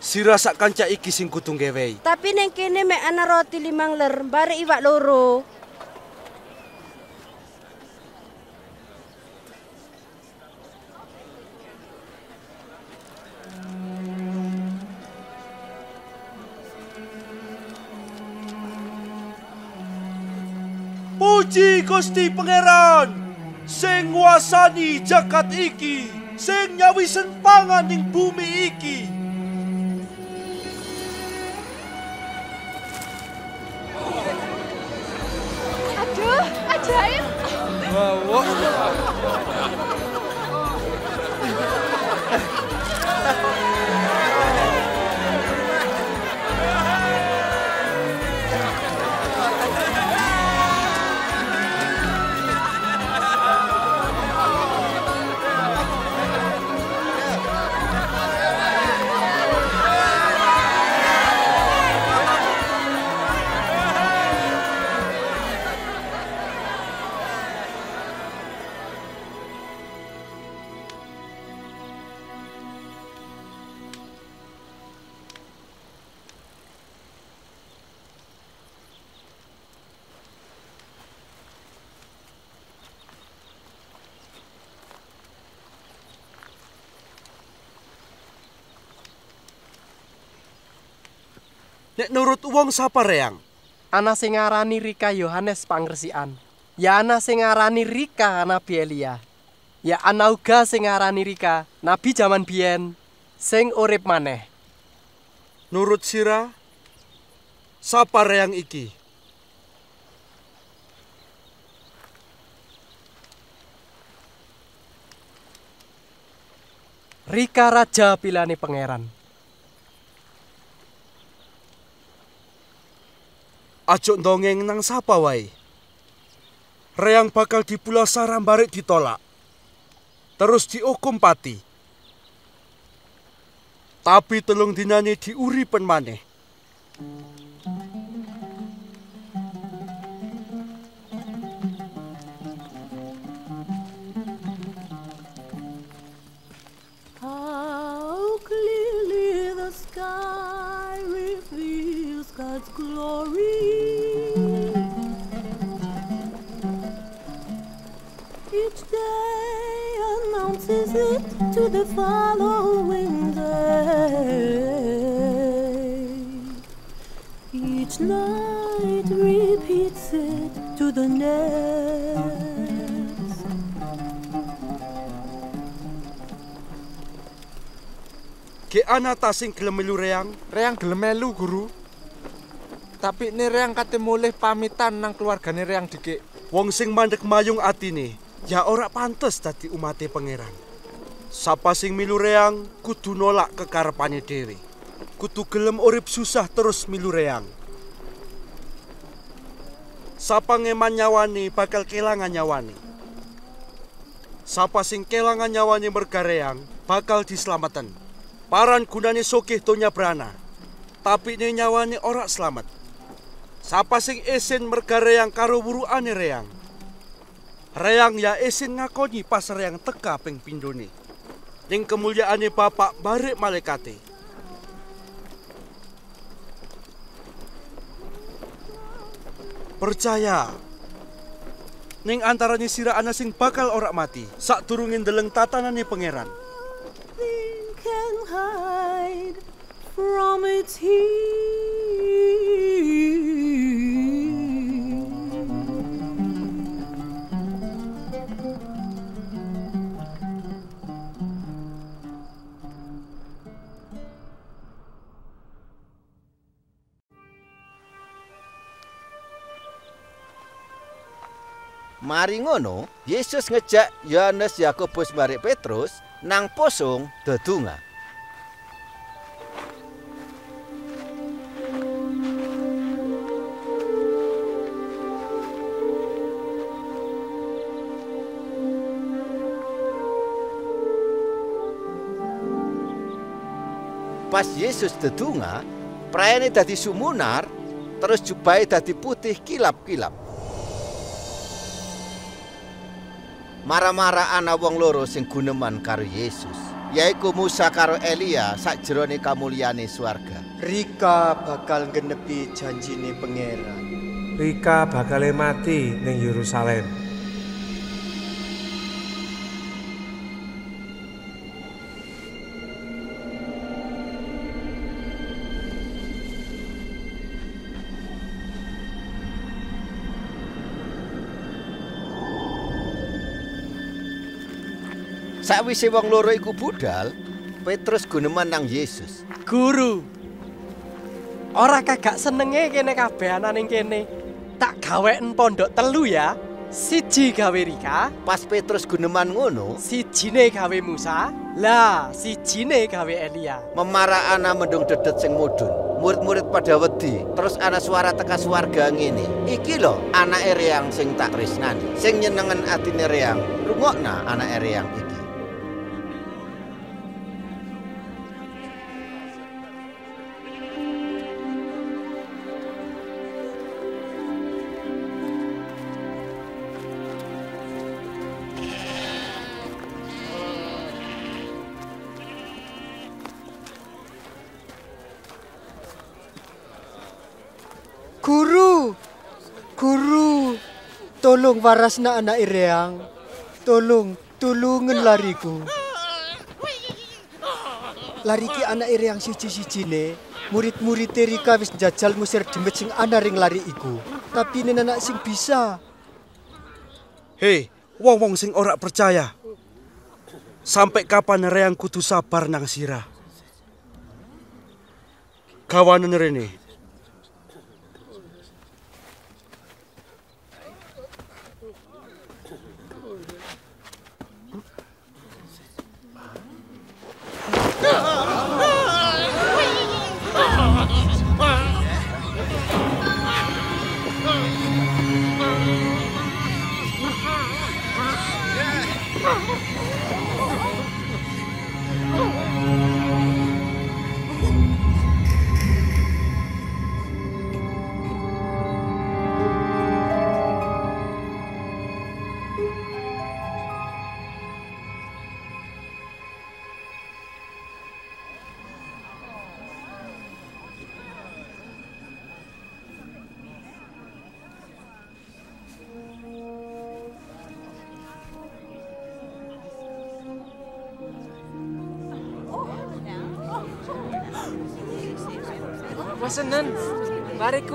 Speaker 12: Sira sak kanca iki sing kudu ngewehi.
Speaker 19: Tapi neng kene mek ana roti limang ler, bare iwak loro.
Speaker 12: Puji Gusti Pangeran sing nguasani jagat iki, sing nyawisen pangan ning bumi iki.
Speaker 3: Aduh, ajaib.
Speaker 8: Wow.
Speaker 12: Nek nurut wong sapa reang?
Speaker 14: Ana sing ngarani Rika Yohanes Pangresikan. Ya ana sing ngarani Rika Nabi Elia. Ya ana uga sing ngarani Rika Nabi jaman biyen sing urip maneh.
Speaker 12: Nurut sira sapa reang iki?
Speaker 14: Rika Raja pilane pangeran.
Speaker 12: Ajo ndongeng nang sapa wae. Reang bakal dipulau sarambarik ditolak. Terus dihukum pati. Tapi telung dinane diuripen maneh.
Speaker 20: Glory. Day announces it to the following day. Each night repeats it to the next.
Speaker 12: Ke ana ta sing gelem melu reang?
Speaker 17: Reang gelem melu, Guru. Tapi ini Reang kate mulih pamitan nang keluargane Reang dikik.
Speaker 12: Wong sing mandek mayung atine, ya ora pantes dadi umate pangeran. Sapa sing milu reang kudu nolak kekarepane dhewe. Kudu gelem urip susah terus milu reang. Sapa ngeman nyawane bakal kelangan nyawane. Sapa sing kelangan nyawane mergareang bakal diselamatkan. Paran gunane sokeh tonya brana. Tapi ne nyawane ora selamat. Sapa sing isin mergareang karo wuruane reang. Reang ya isin ngakoni pas reang teka ping pindone. Ning kemulyaane bapak barik malaikate. Percaya. Ning antarane sira ana sing bakal ora mati. Sak turungin deleng tatanane pangeran.
Speaker 20: from its heat.
Speaker 1: Mari ngono, Yesus ngejak Yohanes Yakobus Marik Petrus nang posong dedunga. Pas Yesus dedunga, perayaan dadi sumunar, terus jubahe dadi putih kilap-kilap. Mara-mara ana wong loro sing guneman karo Yesus, yaiku Musa karo Elia sakjroning kamulyane swarga.
Speaker 6: Rika bakal genepi janjine pangeran.
Speaker 13: Rika bakal mati ning Yerusalem.
Speaker 1: Sakwise wong loro iku budal, Petrus guneman nang Yesus.
Speaker 14: Guru. Ora kagak senenge kene kabeh ana ning kene. Tak gaweken pondok telu ya. Siji gawe Rika,
Speaker 1: pas Petrus guneman ngono,
Speaker 14: sijine gawe Musa, lah sijine gawe Elia.
Speaker 1: Memara ana mendung dedet sing mudhun. Murid-murid pada wedi, terus ana suara teka swarga ngene. Iki lho anake Reang sing tak tresnani, sing nyenengen atine Reang. Rungokna anake Reang iki.
Speaker 6: Warasna anak Ireang. Tolong, tulungan lariku. Lari ki anak Ireang siji-sijine, murid-murid Rika wis njajal ngusir demet sing ana ring lari iku. Tapi ini anak sing bisa.
Speaker 12: Hei, wong-wong sing ora percaya. Sampai kapan Reang kudu sabar nang sirah? Kawanan rene.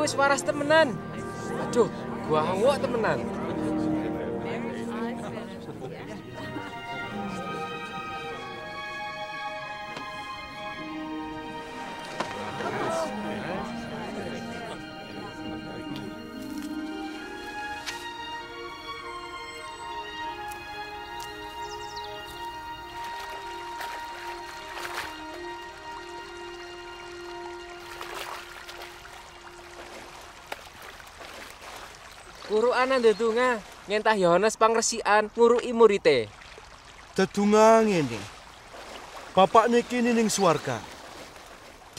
Speaker 5: Wis waras temenan. Aduh, gua ngawak temenan. Ana ndedonga ngentah Yohanes pangresikan nguruki murite.
Speaker 12: Dedunga ngene. Bapakne kini ning swarga.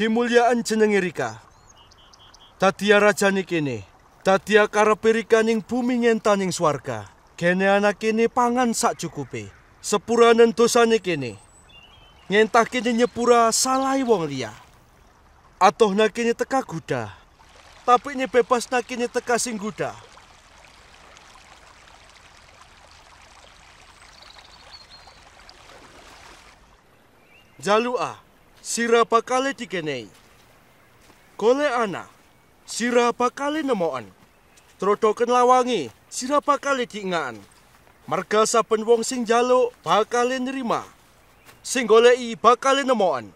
Speaker 12: Dimulyaan jenenge Rika. Dadia rajane kene. Dadia karepe Rika ning bumi ngenta ning swarga. Gene anak kene pangan sak cukupe. Sepuranen dosane kene. Ngentah kene nyepura salai wong liya. Atoh nakene teka guda. Tapi ini bebas nakene teka sing guda. Jalua, sira bakale dikenei. Gole ana, sira bakale nemoan. Trodoken lawangi, sira bakale diingaan. Marga saben wong sing jaluk bakale nerima. Sing goleki bakale nemoan.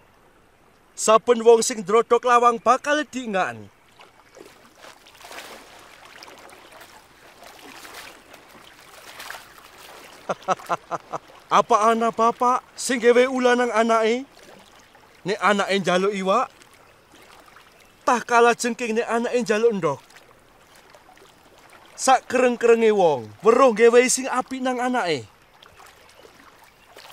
Speaker 12: Saben wong sing drodok lawang bakale diingaan. Apa ana bapak sing gawe ulah nang anake? Nek anake njaluk iwak, tah kala jengking nek anake njaluk ndok. Sak kereng-kerenge wong, weruh gawe sing apik nang anake.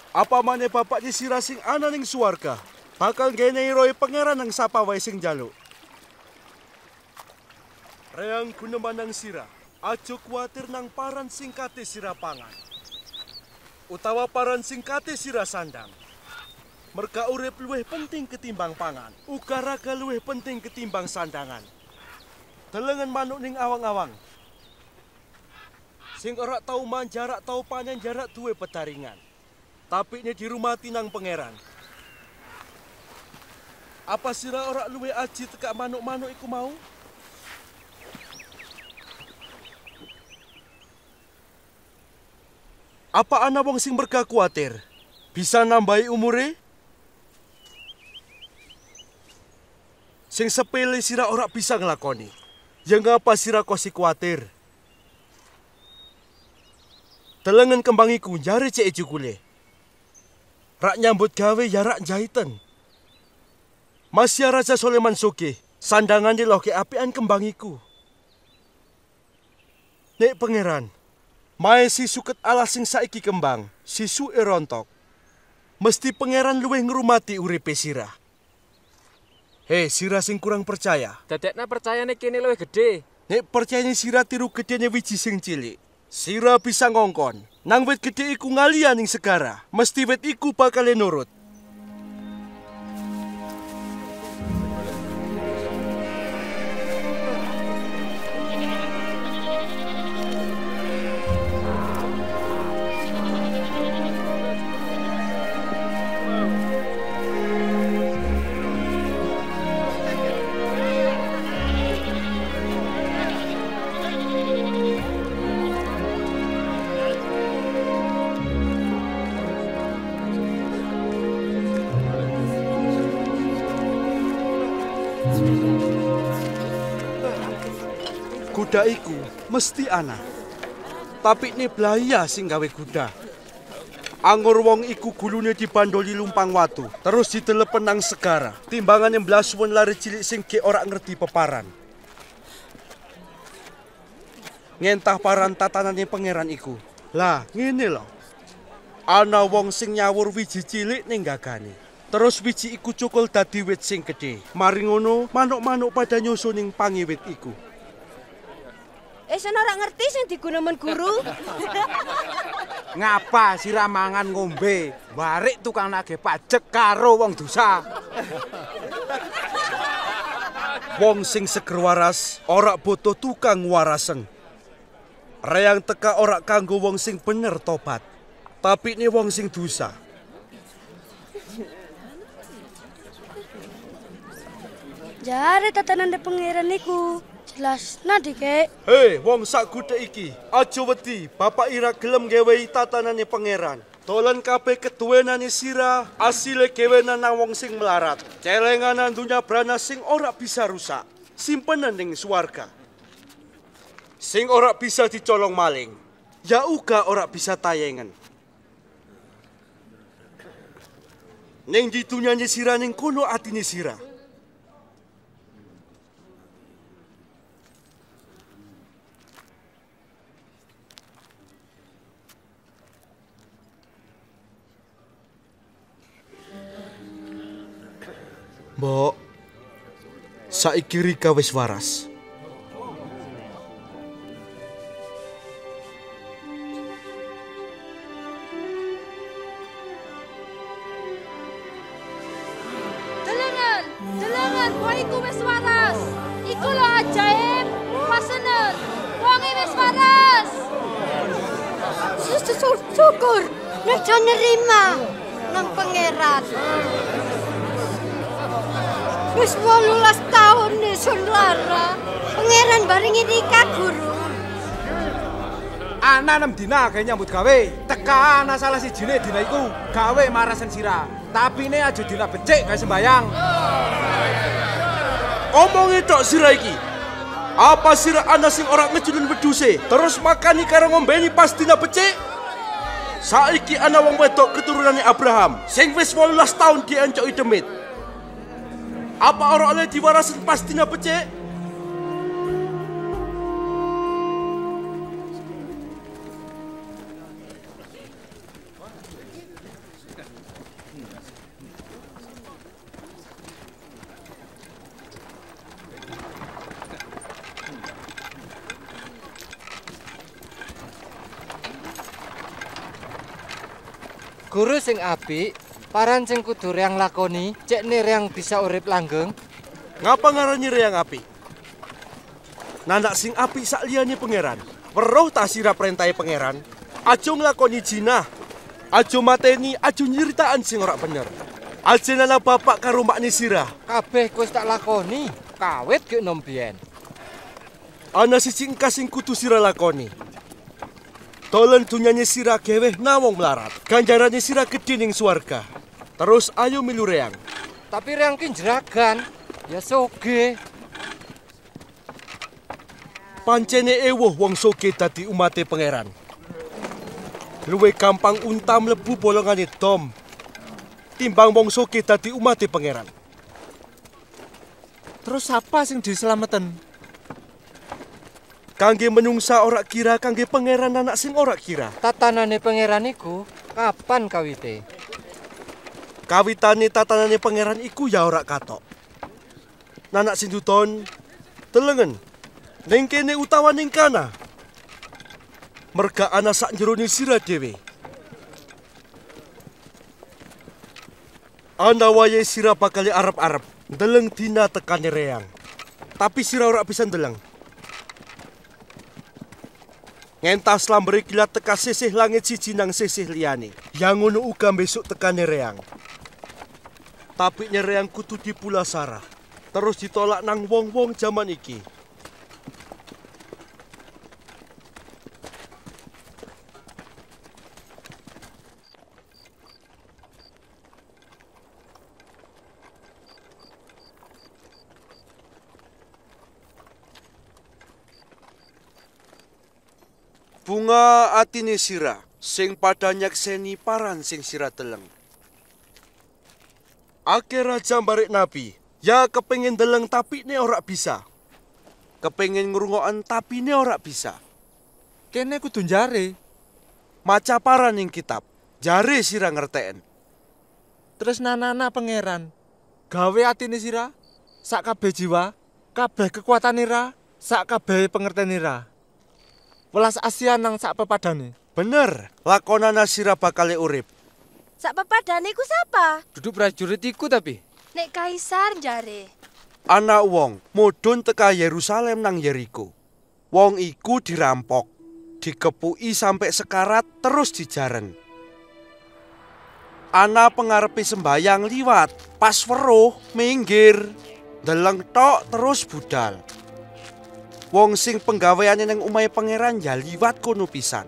Speaker 12: Apa maneh bapak sira sing ana ning swarga? bakal ngenehi roy pangeran nang sapa wae sing njaluk. Reang guneman nang sira, aja kuatir nang paran singkate sira pangan. Utawa paran singkate sira sandang. Merga urip luwih penting ketimbang pangan. Uga raga luwih penting ketimbang sandangan. Delengen manuk ning awang-awang. Sing ora tau manjarak tau panen jarak duwe pedaringan. Tapi ini dirumati nang pangeran. Apa sira ora luwe aji tekak manuk-manuk iku mau? Apa ana wong sing merga kuatir? Bisa nambahi umure? Sing sepele sira ora bisa ngelakoni. Ya ngapa sira kosi kuatir? Telengen kembangiku jare cek jukule. Rak nyambut gawe ya rak jahitan. Masya Raja Soleman Soge, sandangan di loke apian kembangiku. Nek pangeran, mae si suket ala sing saiki kembang, si su erontok. Mesti pangeran luweh ngrumati uripe sirah. Hei, sirah sing kurang percaya.
Speaker 5: Dadekna percayane kene luwih gedhe.
Speaker 12: Nek percayane sirah tiru gedene wiji sing cilik. Sira bisa ngongkon. Nang wit gede iku ngalian ning segara. Mesti wit iku bakal nurut. Mesti ana. Tapi ini belaya sing gawe kuda. Anggur wong iku gulune dibandoli lumpang watu, terus ditelepen nang segara. Timbangan yang blasuan lari cilik sing ke ora ngerti peparan. Ngentah paran tatanane pangeran iku. Lah, ngene lho. Ana wong sing nyawur wiji cilik ning gagane. Terus wiji iku cukul dadi wit sing gedhe. Mari ngono, manuk-manuk pada nyusun ning pangiwit iku.
Speaker 19: Esen ora ngerti sing digunemen guru.
Speaker 7: Ngapa sira mangan ngombe? Warik tukang nagih pajak karo wong dosa.
Speaker 12: Wong sing seger waras ora butuh tukang warasen. Reyang teka ora kanggo wong sing bener tobat. Tapi ini wong sing dosa.
Speaker 19: Jare tatanan pangeran niku jelas nadi kek.
Speaker 12: Hei, wong sak gudhe iki, aja wedi, bapak ira gelem ngewehi tatanane pangeran. Dolan kabeh keduwenane sira, asile gewenan nang wong sing melarat. Celenganan dunya brana sing ora bisa rusak. Simpenan ning swarga. Sing ora bisa dicolong maling. Ya uga ora bisa tayengen. Ning di dunyane sira ning kono atine sira. Mbok, saiki Rika wis waras.
Speaker 3: Delengen, delengen, wong iku wis waras. Iku lho ajaib, pasenen. Wonge wis waras.
Speaker 4: Syukur, Nejo nerima nang pangeran. Wis 18 tahun nih sun lara. Pangeran baringi nikah guru.
Speaker 7: Ana nem dina gawe nyambut gawe. Teka ana salah sijine dina iku gawe marasen sira. Tapi ini aja dina becik gawe sembayang.
Speaker 12: Omongi tok sira iki. Apa sira ana sing ora ngejulun weduse, terus makani karo ngombeni pas dina becik? Saiki ana wong wedok keturunannya Abraham, sing wis 18 tahun diencoki demit. Apa ora oleh diwarasan pas dina pecek?
Speaker 8: Guru sing apik paran sing kudu reang lakoni, cek reang bisa urip langgeng.
Speaker 12: Ngapa ngarani reang api? Nanak sing api sak liyane pangeran. Weruh tak sira perintahe pangeran. Aja nglakoni jinah. Aja mateni, aja nyeritaan sing ora bener. Aja nana bapak karo makne sirah.
Speaker 8: Kabeh wis tak lakoni, kawit ge nom biyen.
Speaker 12: Ana siji engkas sing kudu sira lakoni. Dolen dunyane sira geweh nawong melarat. Ganjarane sira gedhe ning swarga. Terus ayo milu reang.
Speaker 8: Tapi reang ki jeragan. Ya soge.
Speaker 12: Pancene ewoh wong soge dadi umate pangeran. Luwe gampang unta mlebu bolongane dom. Timbang wong soge dadi umate pangeran.
Speaker 17: Terus apa sing diselametan?
Speaker 12: Kangge menungsa ora kira kangge pangeran anak sing ora kira.
Speaker 8: Tatanane pangeran iku kapan kawite?
Speaker 12: Kawitane tatanane pangeran iku ya ora katok. Nanak sing duton telengen ning kene utawa ning kana. Merga ana sak jerone sira dhewe. Ana wayahe sira bakal arep-arep ndeleng dina tekane reang. Tapi sira ora bisa ndeleng. Ngentas lambere kilat teka sisih langit siji nang sisih liyane. Yang ngono uga besok tekane reang. Tapi nyereang kudu dipulasara. Terus ditolak nang wong-wong zaman iki. Bunga atine sira sing padha nyakseni paran sing sira deleng. Ake raja barik nabi, ya kepengin deleng tapi ne ora bisa. Kepengin ngrungokan tapi ne ora bisa.
Speaker 17: Kene kudu jare.
Speaker 12: Maca paran ning kitab, jare sira ngerteken.
Speaker 17: Terus nanana pangeran, gawe atine sira, sak kabeh jiwa, kabeh kekuatan ira, sak kabeh pengertian ira. Welas Asia nang sak pepadane.
Speaker 12: Bener, lakonana sira bakale urip.
Speaker 19: Sak pepadane iku sapa?
Speaker 15: Duduk prajurit iku tapi.
Speaker 19: Nek kaisar jare.
Speaker 12: Anak wong mudhun teka Yerusalem nang Yeriko. Wong iku dirampok, dikepuki sampai sekarat terus dijareng. Ana pengarepe sembayang liwat, pas weruh minggir, deleng tok terus budal. Wong sing penggaweane nang umahe pangeran ya liwat kono pisan.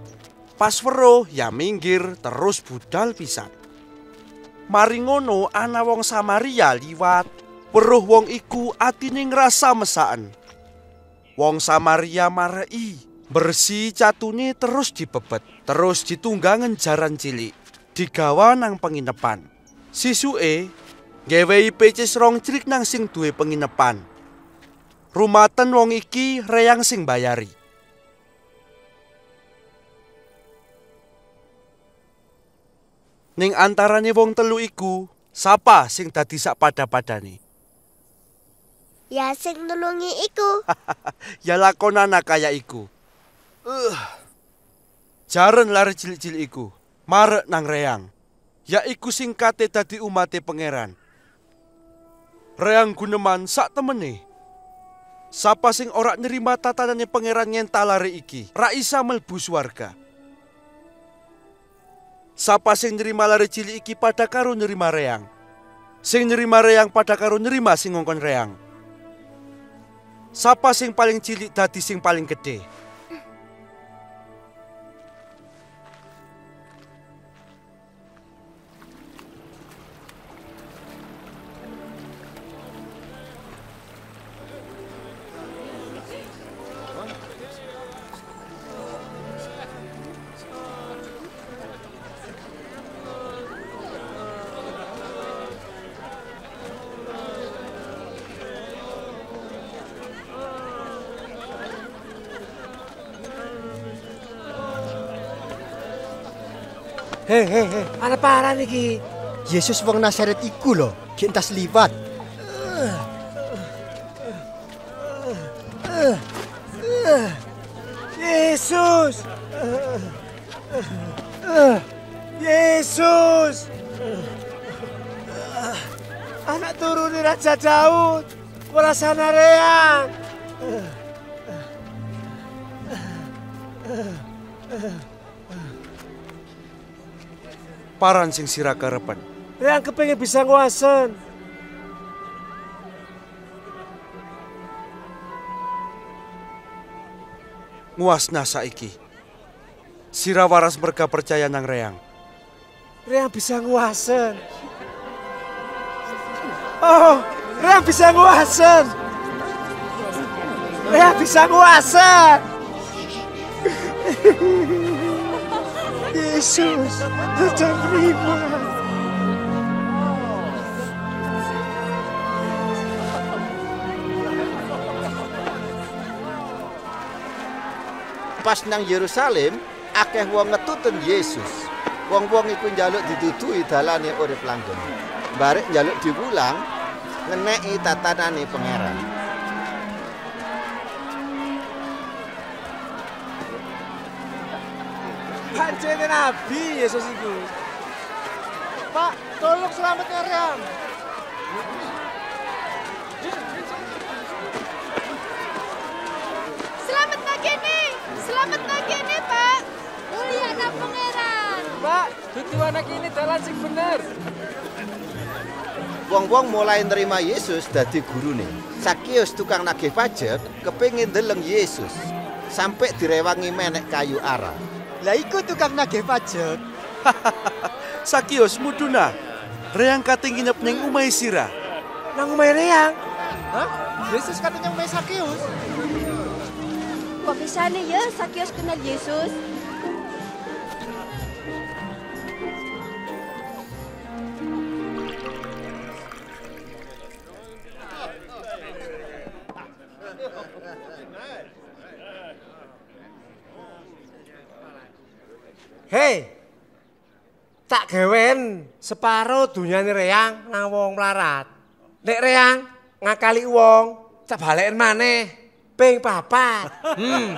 Speaker 12: Pas weruh ya minggir terus budal pisan. Mari ngono ana wong Samaria liwat. Weruh wong iku atine ngrasa mesaan. Wong Samaria marei, bersih catune terus dibebet, terus ditunggangen jaran cilik, digawa nang penginepan. Sisuke ngewehi pecis rong cilik nang sing duwe penginepan. Rumaten wong iki reyang sing bayari. Ning antarane wong telu iku, sapa sing dadi sak pada-padane?
Speaker 11: Ya sing nulungi iku.
Speaker 12: ya lakonana kaya iku. Uh. Jaren lari cilik-cilik iku, marek nang reang. Ya iku sing kate dadi umate pangeran. Reang guneman sak temene. Sapa sing ora nerima tatanane pangeran ngentalare iki, ra isa mlebu swarga. Sapa sing nerima lare cilik iki pada karo nerima reang. Sing nerima reang pada karo nerima sing ngongkon reang. Sapa sing paling cilik dadi sing paling gede.
Speaker 13: Hei, hei, hei, ana paran iki.
Speaker 6: Yesus wong Nazaret iku lho, ki entas liwat.
Speaker 13: Yesus. Yesus. Anak turun Raja Daud. Warasana reang.
Speaker 12: Paran sing sira karepen.
Speaker 13: Kepengen bisa nguasen.
Speaker 12: Nguasna saiki. Sira waras merga percaya nang reang.
Speaker 13: Reang bisa nguasen. Oh, Reang bisa nguasen. Reang bisa nguasen. Yesus, jangan terima.
Speaker 1: Pas nang Yerusalem, akeh wong ngetuten Yesus. Wong-wong iku njaluk dituduhi dalane urip langgeng. Barek njaluk diwulang ngeneki tatanane pangeran.
Speaker 13: Pancene nabi Yesus itu.
Speaker 6: Pak, tolong selamatkan Reang.
Speaker 3: Selamat kene, selamat kene Pak. Mulia anak pangeran.
Speaker 5: Pak, dudu anak ini dalan sing bener.
Speaker 1: Wong-wong mulai nerima Yesus dadi gurune. Sakius tukang nagih pajak kepengin ndeleng Yesus. Sampai direwangi menek kayu ara.
Speaker 6: Lah iku tukang nagih pajak.
Speaker 12: Sakius muduna. Reang kate nginep ning umai sira.
Speaker 13: Nang umay Reang.
Speaker 6: Hah? Yesus katanya umay Sakius.
Speaker 19: Kok bisa nih ya Sakius kenal Yesus?
Speaker 13: Hei, tak gawen separo dunyane Reang nang wong melarat. Nek Reang ngakali wong, tak baleken maneh ping papat. Hmm.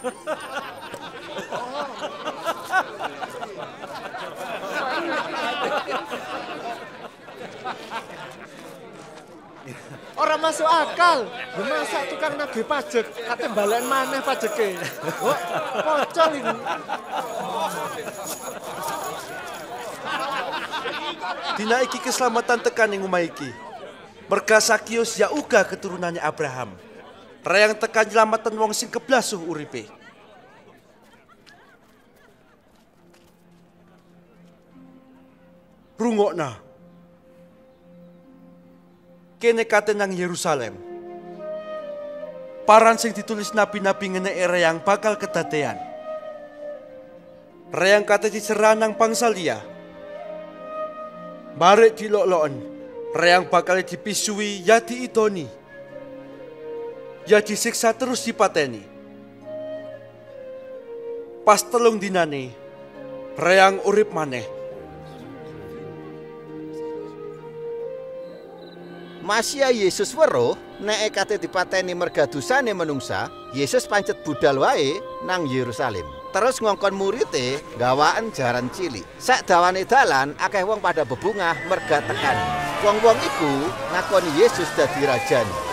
Speaker 6: Orang masuk akal. Masa tukang nagih pajak kate balen maneh pajeke. Oh, pocol ini.
Speaker 12: Dina iki keselamatan tekan ing omah iki. Merga ya uga keturunannya Abraham. Rayang tekan nyelamatan wong sing keblasuh uripe. Rungokna. Kene kate nang Yerusalem. Paran sing ditulis nabi-nabi ngene reyang bakal kedadean. Reyang kate diserah nang bangsa liya. Barek dilok-loken, reyang bakal dipisui ya diitoni. Ya disiksa terus dipateni. Pas telung dinane, reyang urip maneh.
Speaker 1: Masya Yesus weruh nek kate dipateni merga dosane menungsa, Yesus pancet budal wae nang Yerusalem. Terus ngongkon murite gawaan jaran cilik. Sak dawane dalan akeh wong pada bebungah merga tekan. Wong-wong iku ngakoni Yesus dadi rajane.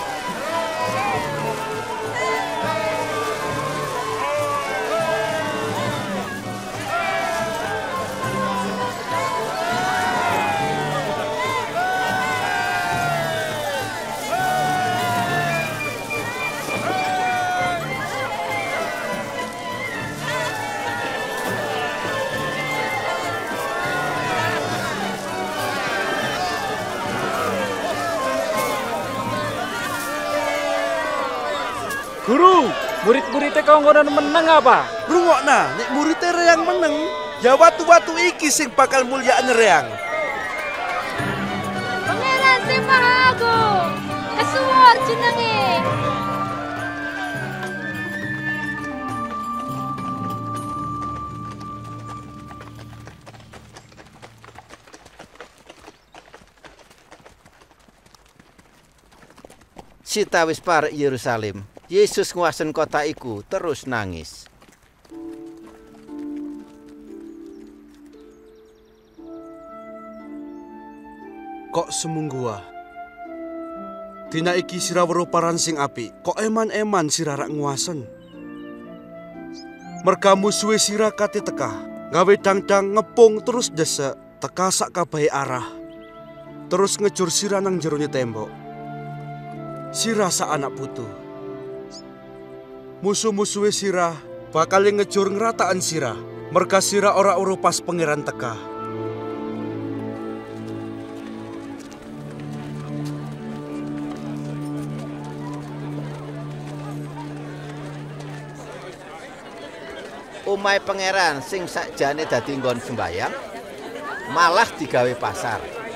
Speaker 10: Kau ngono meneng apa?
Speaker 12: Rungokna, nek muridnya reyang meneng, ya watu-watu iki sing bakal mulyaan reyang.
Speaker 3: Pangeran sing Maha Agung, kesuwur jenenge.
Speaker 1: Sita wis parek Yerusalem. Yesus nguasen kota iku terus nangis.
Speaker 12: Kok semungguah? Dina iki sira weruh paran sing kok eman-eman sira rak nguasen. Mergamu suwe sira kate teka, gawe dangdang ngepung terus desek, teka sak arah. Terus ngejur sira nang jerone tembok. Sira sak anak putu. Musuh-musuhe sira bakal ngejur ngerataan sira, merga sira ora uru pas pangeran teka.
Speaker 1: Umay pangeran sing sakjane dadi nggon sembayang malah digawe pasar.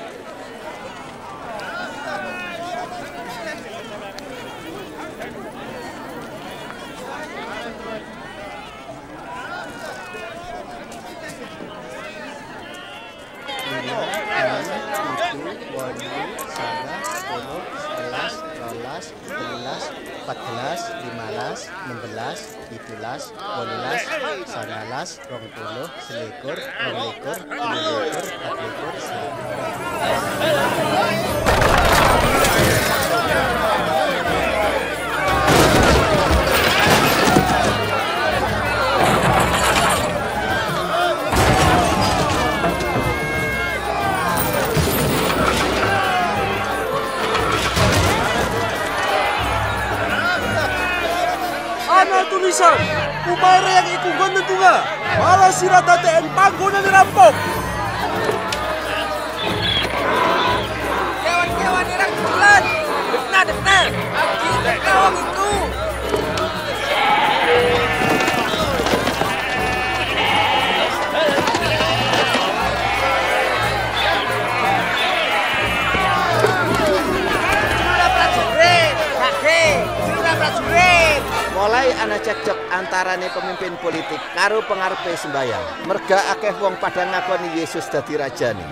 Speaker 6: Rong puluh, selikur, rong likur, likur, patlikur,
Speaker 12: Ana tulisan, yang iku? Nggon tunga, malah sira dadekan panggonan rampok.
Speaker 5: Kewan-kewan irang bulan. Benar, benar. Aki itu.
Speaker 1: Mulai ana cekcok antarane pemimpin politik karo pengarepe sembayang. Merga akeh wong pada ngakoni Yesus dadi rajane.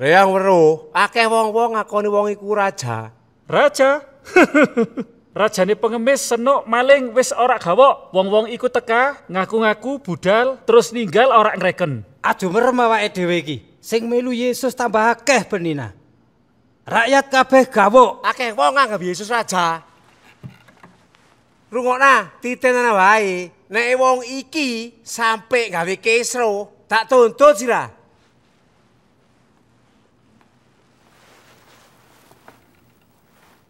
Speaker 13: Reang weruh, akeh wong-wong ngakoni wong iku raja.
Speaker 10: Raja? Rajane pengemis senuk maling wis ora gawok. Wong-wong iku teka ngaku-ngaku budal terus ninggal ora ngreken.
Speaker 21: Aduh merem awake dhewe iki. Sing melu Yesus tambah akeh benina. Rakyat kabeh gawok.
Speaker 13: Akeh wong nganggep Yesus raja. Rungokna, titenana wae. Nek wong iki sampe gawe kesro, tak tuntut sira.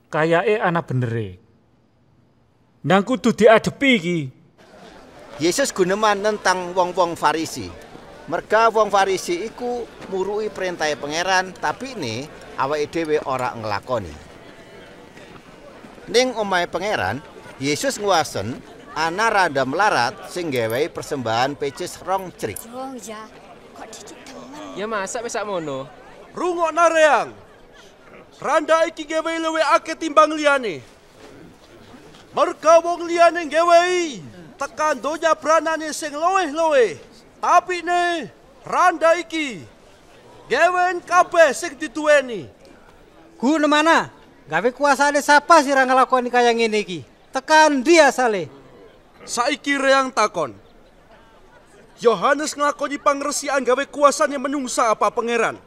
Speaker 10: Kayake ana benere. Nang kudu diadepi iki.
Speaker 1: Yesus guneman nentang wong-wong Farisi. Merga wong Farisi iku murui perintah pangeran, tapi nih awake dhewe ora nglakoni. Ning omahe pangeran, Yesus nguasen ana rada melarat sing gawe persembahan pecis rong crik.
Speaker 4: Oh ya, kok dicik temen.
Speaker 5: Ya masa wis sakmono.
Speaker 12: Rungokna reang. Randa iki gawe luwe akeh timbang liyane. Merga wong liyane gawe tekan donya branane sing luwih-luwih. Tapi ne randa iki gawen kabeh sing dituweni.
Speaker 21: Guna mana? Gawe kuasane sapa sira nglakoni kaya ngene iki? Tekan dia asale.
Speaker 12: Saiki reang takon. Yohanes nglakoni pangresian gawe kuasane menungsa apa pangeran?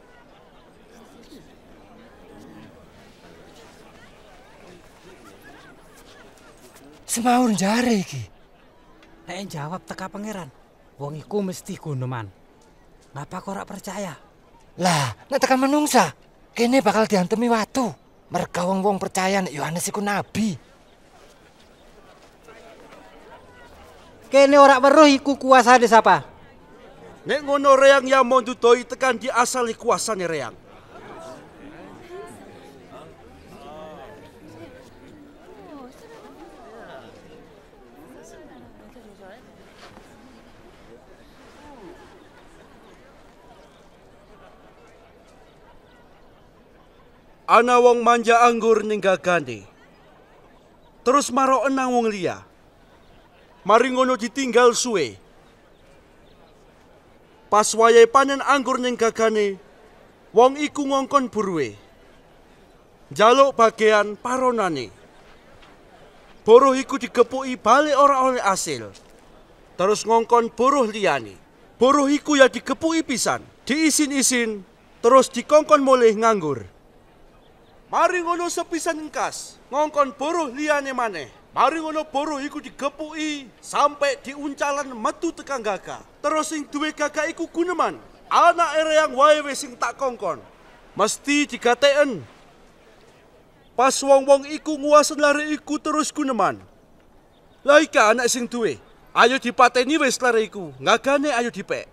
Speaker 21: Semawur jare iki. Nek jawab teka pangeran, wong iku mesti guneman. Ngapa kok ora percaya?
Speaker 8: Lah, nek tekan menungsa, kene bakal diantemi watu. Merga wong-wong percaya nek Yohanes iku nabi.
Speaker 21: Kene ora weruh iku kuasane sapa?
Speaker 12: Nek ngono reang ya mau dudoi tekan di asali kuasane reang. Ana wong manja anggur ning gagane. Terus maro enang wong liya. Mari ngono ditinggal suwe. Pas wayahe panen anggur ning wong iku ngongkon buruwe. Jaluk bagian paronane. Buruh iku digepuki balik ora oleh asil. Terus ngongkon buruh liyane. Buruh iku ya digepuki pisan, diisin-isin, terus dikongkon mulih nganggur. Mari ngono sepisan engkas, ngongkon buruh liyane maneh. Mari ngono buruh iku digepuki sampai diuncalan metu tekan gagah. Terus sing duwe gagah iku guneman. Anak yang wae wis sing tak kongkon. Mesti digateken. Pas wong-wong iku nguasen lari iku terus guneman. Lah ika anak sing duwe. Ayo dipateni wis lari iku. Ngagane ayo dipek.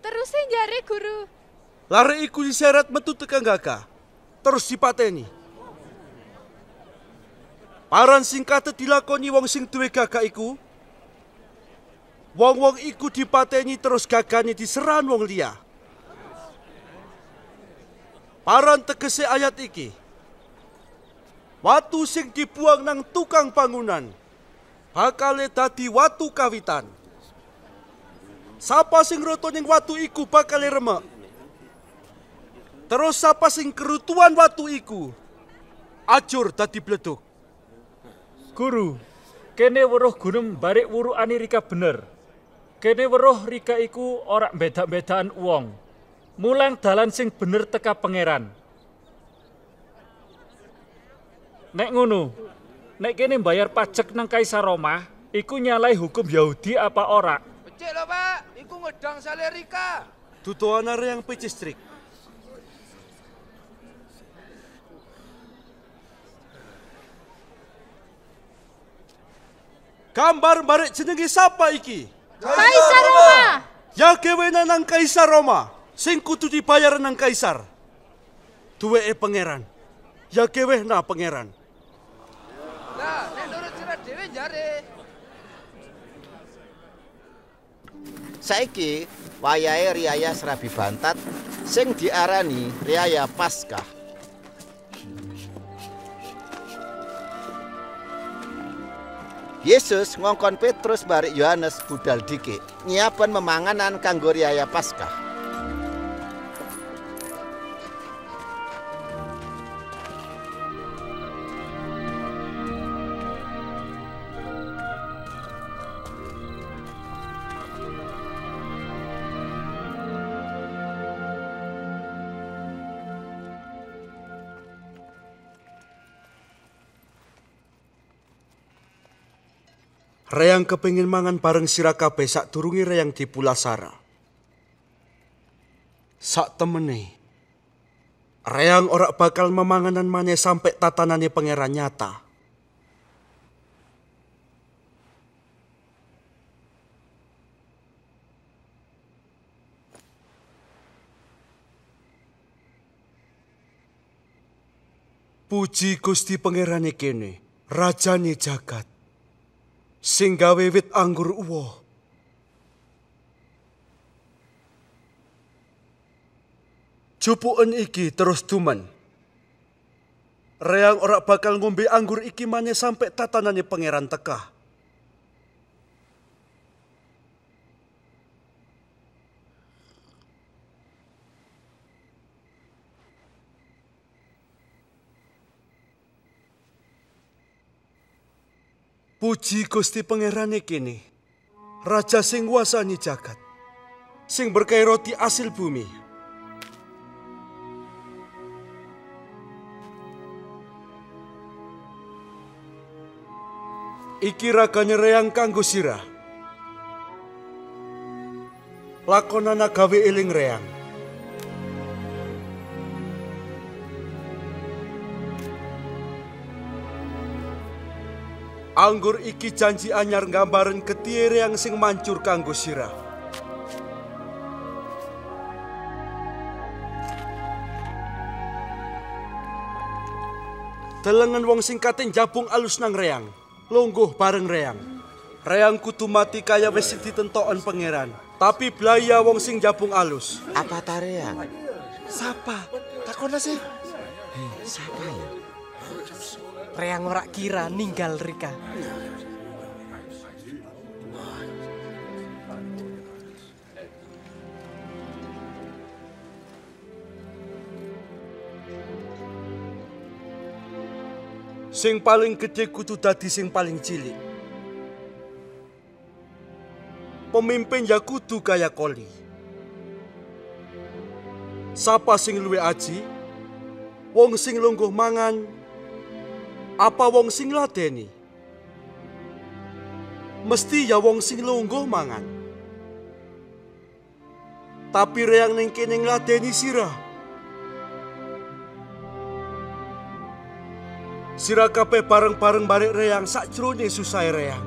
Speaker 3: Terus jare guru.
Speaker 12: Lari iku diseret metu tekan gagah. Terus dipateni. Paran singkate dilakoni wong sing duwe gagah iku. Wong-wong iku dipateni terus gagane diseran wong liya. Paran tegese ayat iki. Watu sing dibuang nang tukang bangunan bakale dadi watu kawitan. Sapa sing roto ning watu iku bakale remek. Terus sapa sing kerutuan watu iku ajur dadi bleduk.
Speaker 10: Guru, kene weruh gunung barik wuru Rika bener. Kene weruh Rika iku ora beda-bedaan uang. Mulang dalan sing bener teka pangeran. Nek ngono, nek kene bayar pajak nang Kaisar Roma, iku nyalai hukum Yahudi apa ora?
Speaker 15: Becik lho, Pak. Iku ngedang sale Rika.
Speaker 12: Tutuan yang pecistrik. Gambar barik jenenge sapa iki?
Speaker 3: Kaisar Roma.
Speaker 12: Ya kewena nang Kaisar Roma. Sing kudu dibayar nang Kaisar. Duwe pangeran. Ya kewe na pangeran.
Speaker 15: Lah, nek nurut surat dhewe jare.
Speaker 1: Saiki wayahe riaya Serabi Bantat sing diarani riaya Paskah. Yesus ngongkon Petrus barik Yohanes budal dikik nyiapan memanganan kanggo riaya Paskah.
Speaker 12: Reyang kepengin mangan bareng sira kabeh reyang di Pulasara. Sak temene. Reyang ora bakal memanganan maneh sampai tatanane pangeran nyata. Puji Gusti pangerane kene, rajane jagat. Sing gawe wit anggur uwo. Cupuken iki terus duman. Reang ora bakal ngombe anggur iki maneh sampai tatanane pangeran teka. Puji Gusti Pangerane kene, Raja sing nguasani jagat, sing berkah roti asil bumi. Iki ragane reyang kanggo sirah. Lakonana gawe eling reyang. Anggur iki janji anyar nggambaran ketiere yang sing mancur kanggo sirah. Telengan wong sing katen jabung alus nang reang, longgoh bareng reang. Reang kutu mati kaya wis ditentokon pangeran, tapi belaya wong sing jabung alus.
Speaker 1: Apa ta reang?
Speaker 6: Sapa? Takona sih.
Speaker 1: Hei, siapa ya?
Speaker 14: Reang ora kira ninggal Rika.
Speaker 12: Sing paling gede kudu dadi sing paling cilik. Pemimpin ya kudu kaya koli. Sapa sing luwe aji? Wong sing lungguh mangan apa wong sing ladeni? Mesti ya wong sing lungguh mangan. Tapi reang ning kene ngladeni sirah. Sira kabeh bareng-bareng balik reang sakjroning susah reang.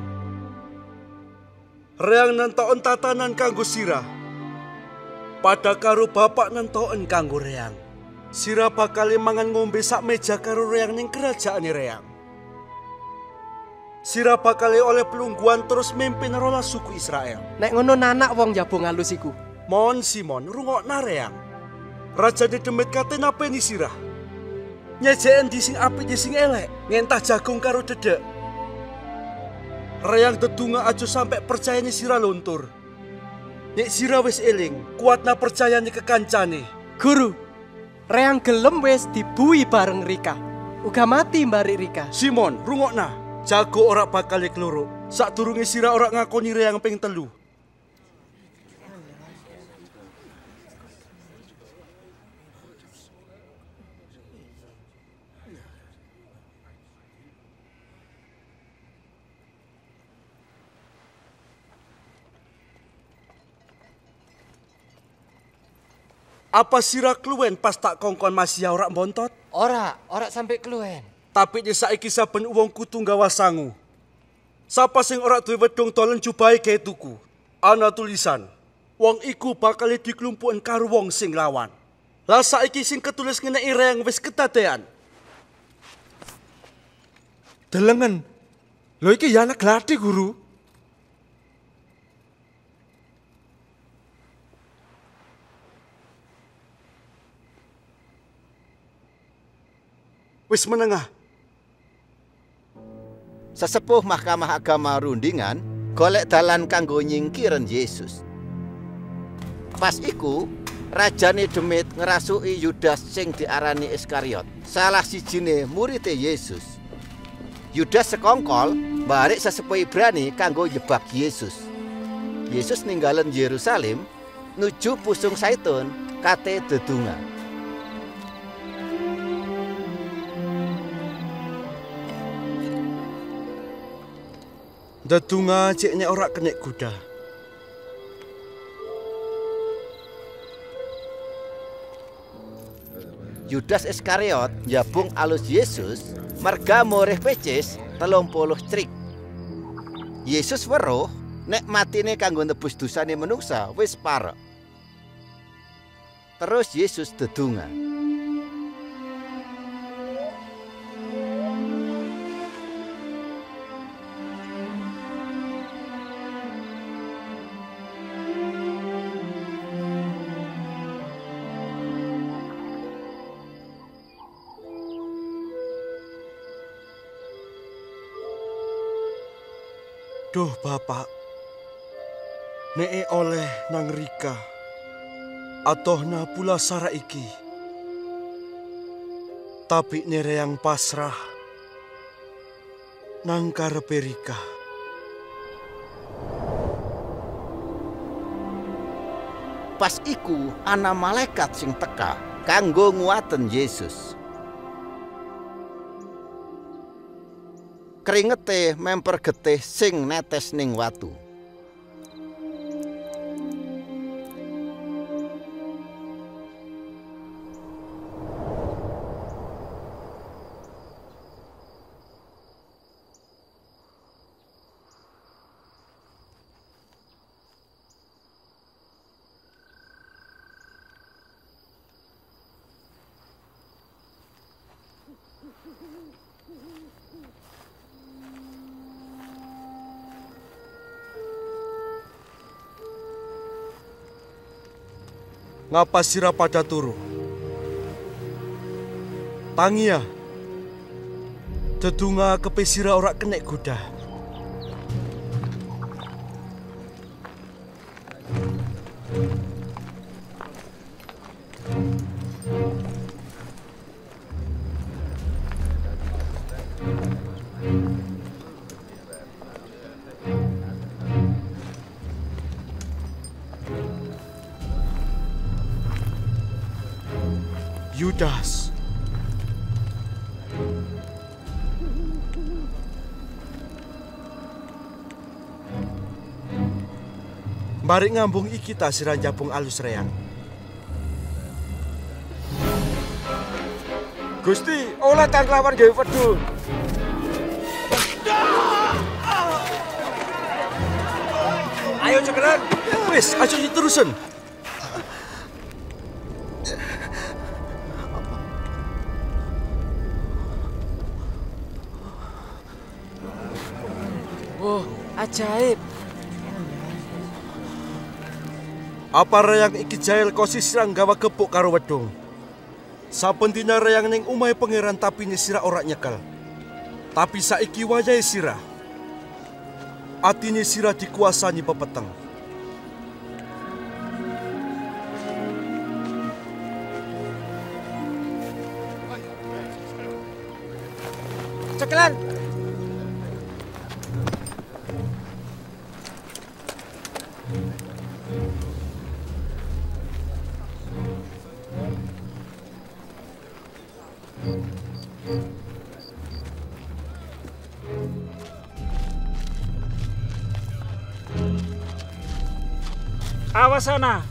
Speaker 12: Reang nentoken tatanan kanggo sirah. Pada karo bapak nentoken kanggo reang. Sira bakal mangan ngombe sak meja karo reang ning kerajaan reang. Sira bakal oleh pelungguan terus mimpin rolas suku Israel.
Speaker 14: Nek ngono nanak wong jabung halus iku.
Speaker 12: Mon Simon rungokna reang. Raja di demit kate napeni sirah. Nyejeken di sing apik di sing elek, ngentah jagung karo dedek. Reang dedunga aja sampai percayane sira luntur. Nek sira wis eling, kuatna percayane kekancane.
Speaker 14: Guru, reang gelem dibui bareng Rika. Uga mati mbari Rika.
Speaker 12: Simon, rungokna. Jago ora bakal kloro. Sadurunge sira ora ngakoni reang ping telu. Apa sira kluwen pas tak kongkon masih ora bontot?
Speaker 8: Ora, ora sampai keluwen.
Speaker 12: Tapi nya saiki saben wong kudu nggawa sangu. Sapa sing ora duwe wedhung dolen jubahe gawe tuku. Ana tulisan, wong iku bakal diklumpuken karo wong sing lawan. Lah saiki sing ketulis ngene ireng wis kedadean.
Speaker 17: Delengen. Lho iki ya anak gladi, Guru.
Speaker 12: Wis menengah.
Speaker 1: Sesepuh Mahkamah Agama Rundingan golek dalan kanggo nyingkiren Yesus. Pas iku, rajane demit ngerasuki Yudas sing diarani Iskariot, salah sijine murite Yesus. Yudas sekongkol balik sesepuh Ibrani kanggo jebak Yesus. Yesus ninggalen Yerusalem nuju pusung Saitun kate dedunga.
Speaker 12: Dedunga ciknya ora kenek kuda.
Speaker 1: Yudas Iskariot njabung alus Yesus merga moreh pecis telung puluh trik. Yesus weruh nek matine kanggo nebus dosane menungsa wis parek. Terus Yesus dedunga.
Speaker 12: Duh Bapak, nee oleh nang Rika, atohna pula sara iki. Tapi nereyang pasrah, nang karepe Rika.
Speaker 1: Pas iku ana malaikat sing teka kanggo nguaten Yesus. Keringete memper getih sing netes ning watu.
Speaker 12: Ngapa sira pada turu? Tangia. Dedunga kepe sira ora kenek kuda. Mari ngambung iki ta sira njabung alus reang.
Speaker 7: Gusti, oleh tan lawan gawe wedhus.
Speaker 12: Ayo cekeran. Wis, aja diterusen.
Speaker 13: Wah, ajaib.
Speaker 12: Apa reyang iki jail kosi sirang gawa kepuk karo wedung. Saben dina reyang ning umahe pangeran tapi sira ora nyekel. Tapi saiki wayahe sira. Atine sira dikuasani pepeteng.
Speaker 13: Cekelan.
Speaker 10: Sana.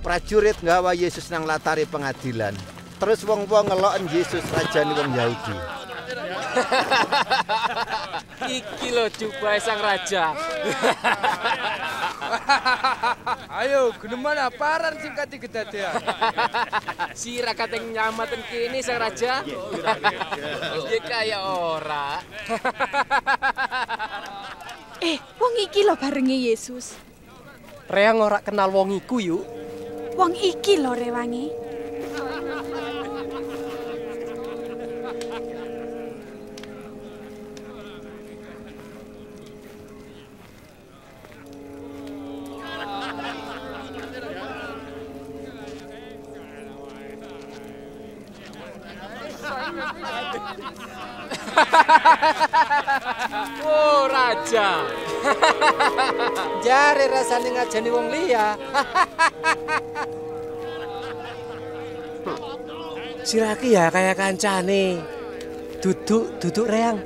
Speaker 1: Prajurit nggawa Yesus nang latari pengadilan. Terus wong-wong ngeloken Yesus rajane wong Yahudi.
Speaker 5: Iki lho jubah sang raja.
Speaker 15: Ayo, geneman aparan singkati kedadian.
Speaker 5: Sira kateng nyamaten kini sang raja. Ya kaya ora.
Speaker 3: Wong iki lho barenge Yesus.
Speaker 14: Reang ora kenal wong iku yuk.
Speaker 3: Wong iki lho rewangi.
Speaker 8: Jare rasane ngajeni wong liya.
Speaker 13: Siraki ya kayak kancane.
Speaker 14: Duduk, duduk reang.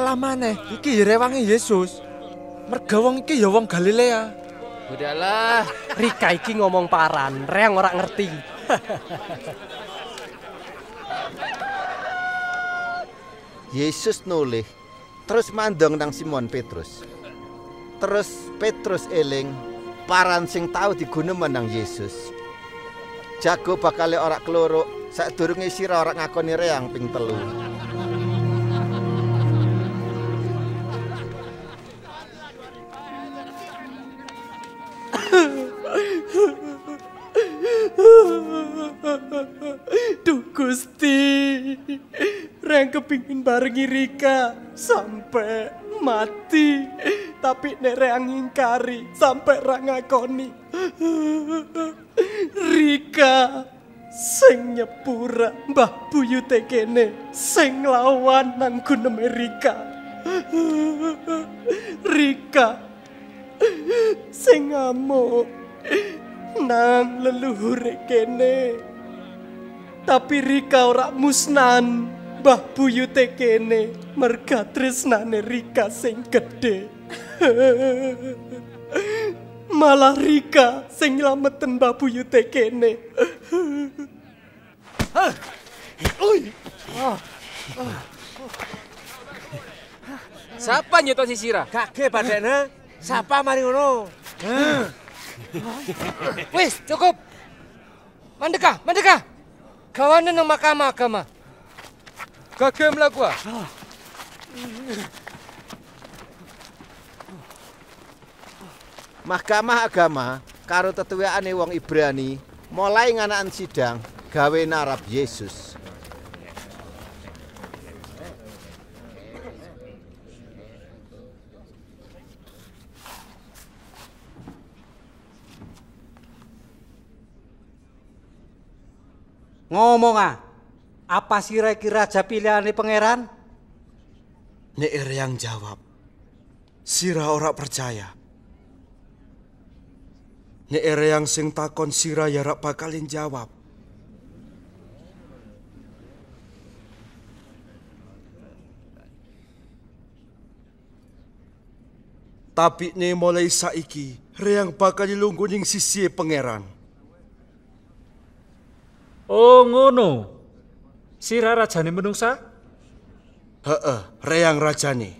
Speaker 17: Salah maneh, iki ya rewange Yesus. Merga wong iki ya wong Galilea.
Speaker 5: Udahlah,
Speaker 14: Rika iki ngomong paran, reang ora ngerti.
Speaker 1: Yesus nulih terus mandong nang Simon Petrus. Terus Petrus eling paran sing tau digunemen nang Yesus. Jago bakale ora keloro sadurunge sira ora ngakoni reang ping telu.
Speaker 14: Duh Gusti, Reng kepingin barengi Rika sampai mati. Tapi nek Reng ngingkari sampai ra ngakoni. Rika sing nyepura Mbah Buyute kene sing lawan nang guneme Rika. Rika sing ngamuk nang leluhure kene. Tapi Rika ora musnan, Mbah Buyute kene merga tresnane Rika sing gedhe. Malah Rika sing nylameten Mbah Buyute kene.
Speaker 5: Siapa nyeto si Sira?
Speaker 13: Kage badene. Sapa mari ngono?
Speaker 8: Wis, cukup. Mandeka, mandeka. Gawane nang mahkamah agama.
Speaker 15: Gage mlaku ah.
Speaker 1: Mahkamah Agama karo tetuwekane wong Ibrani mulai nganakan sidang gawe narap Yesus.
Speaker 21: Ngomong ah. Apa sira iki raja pilihane pangeran?
Speaker 12: Nek Eryang jawab, sira ora percaya. Nek Eryang sing takon sira ya rak bakalin jawab. Tapi ne mulai saiki, Reyang bakal dilunggu ning sisi pangeran.
Speaker 10: Oh ngono. Sira rajane menungsa?
Speaker 12: Heeh, Reyang rajane.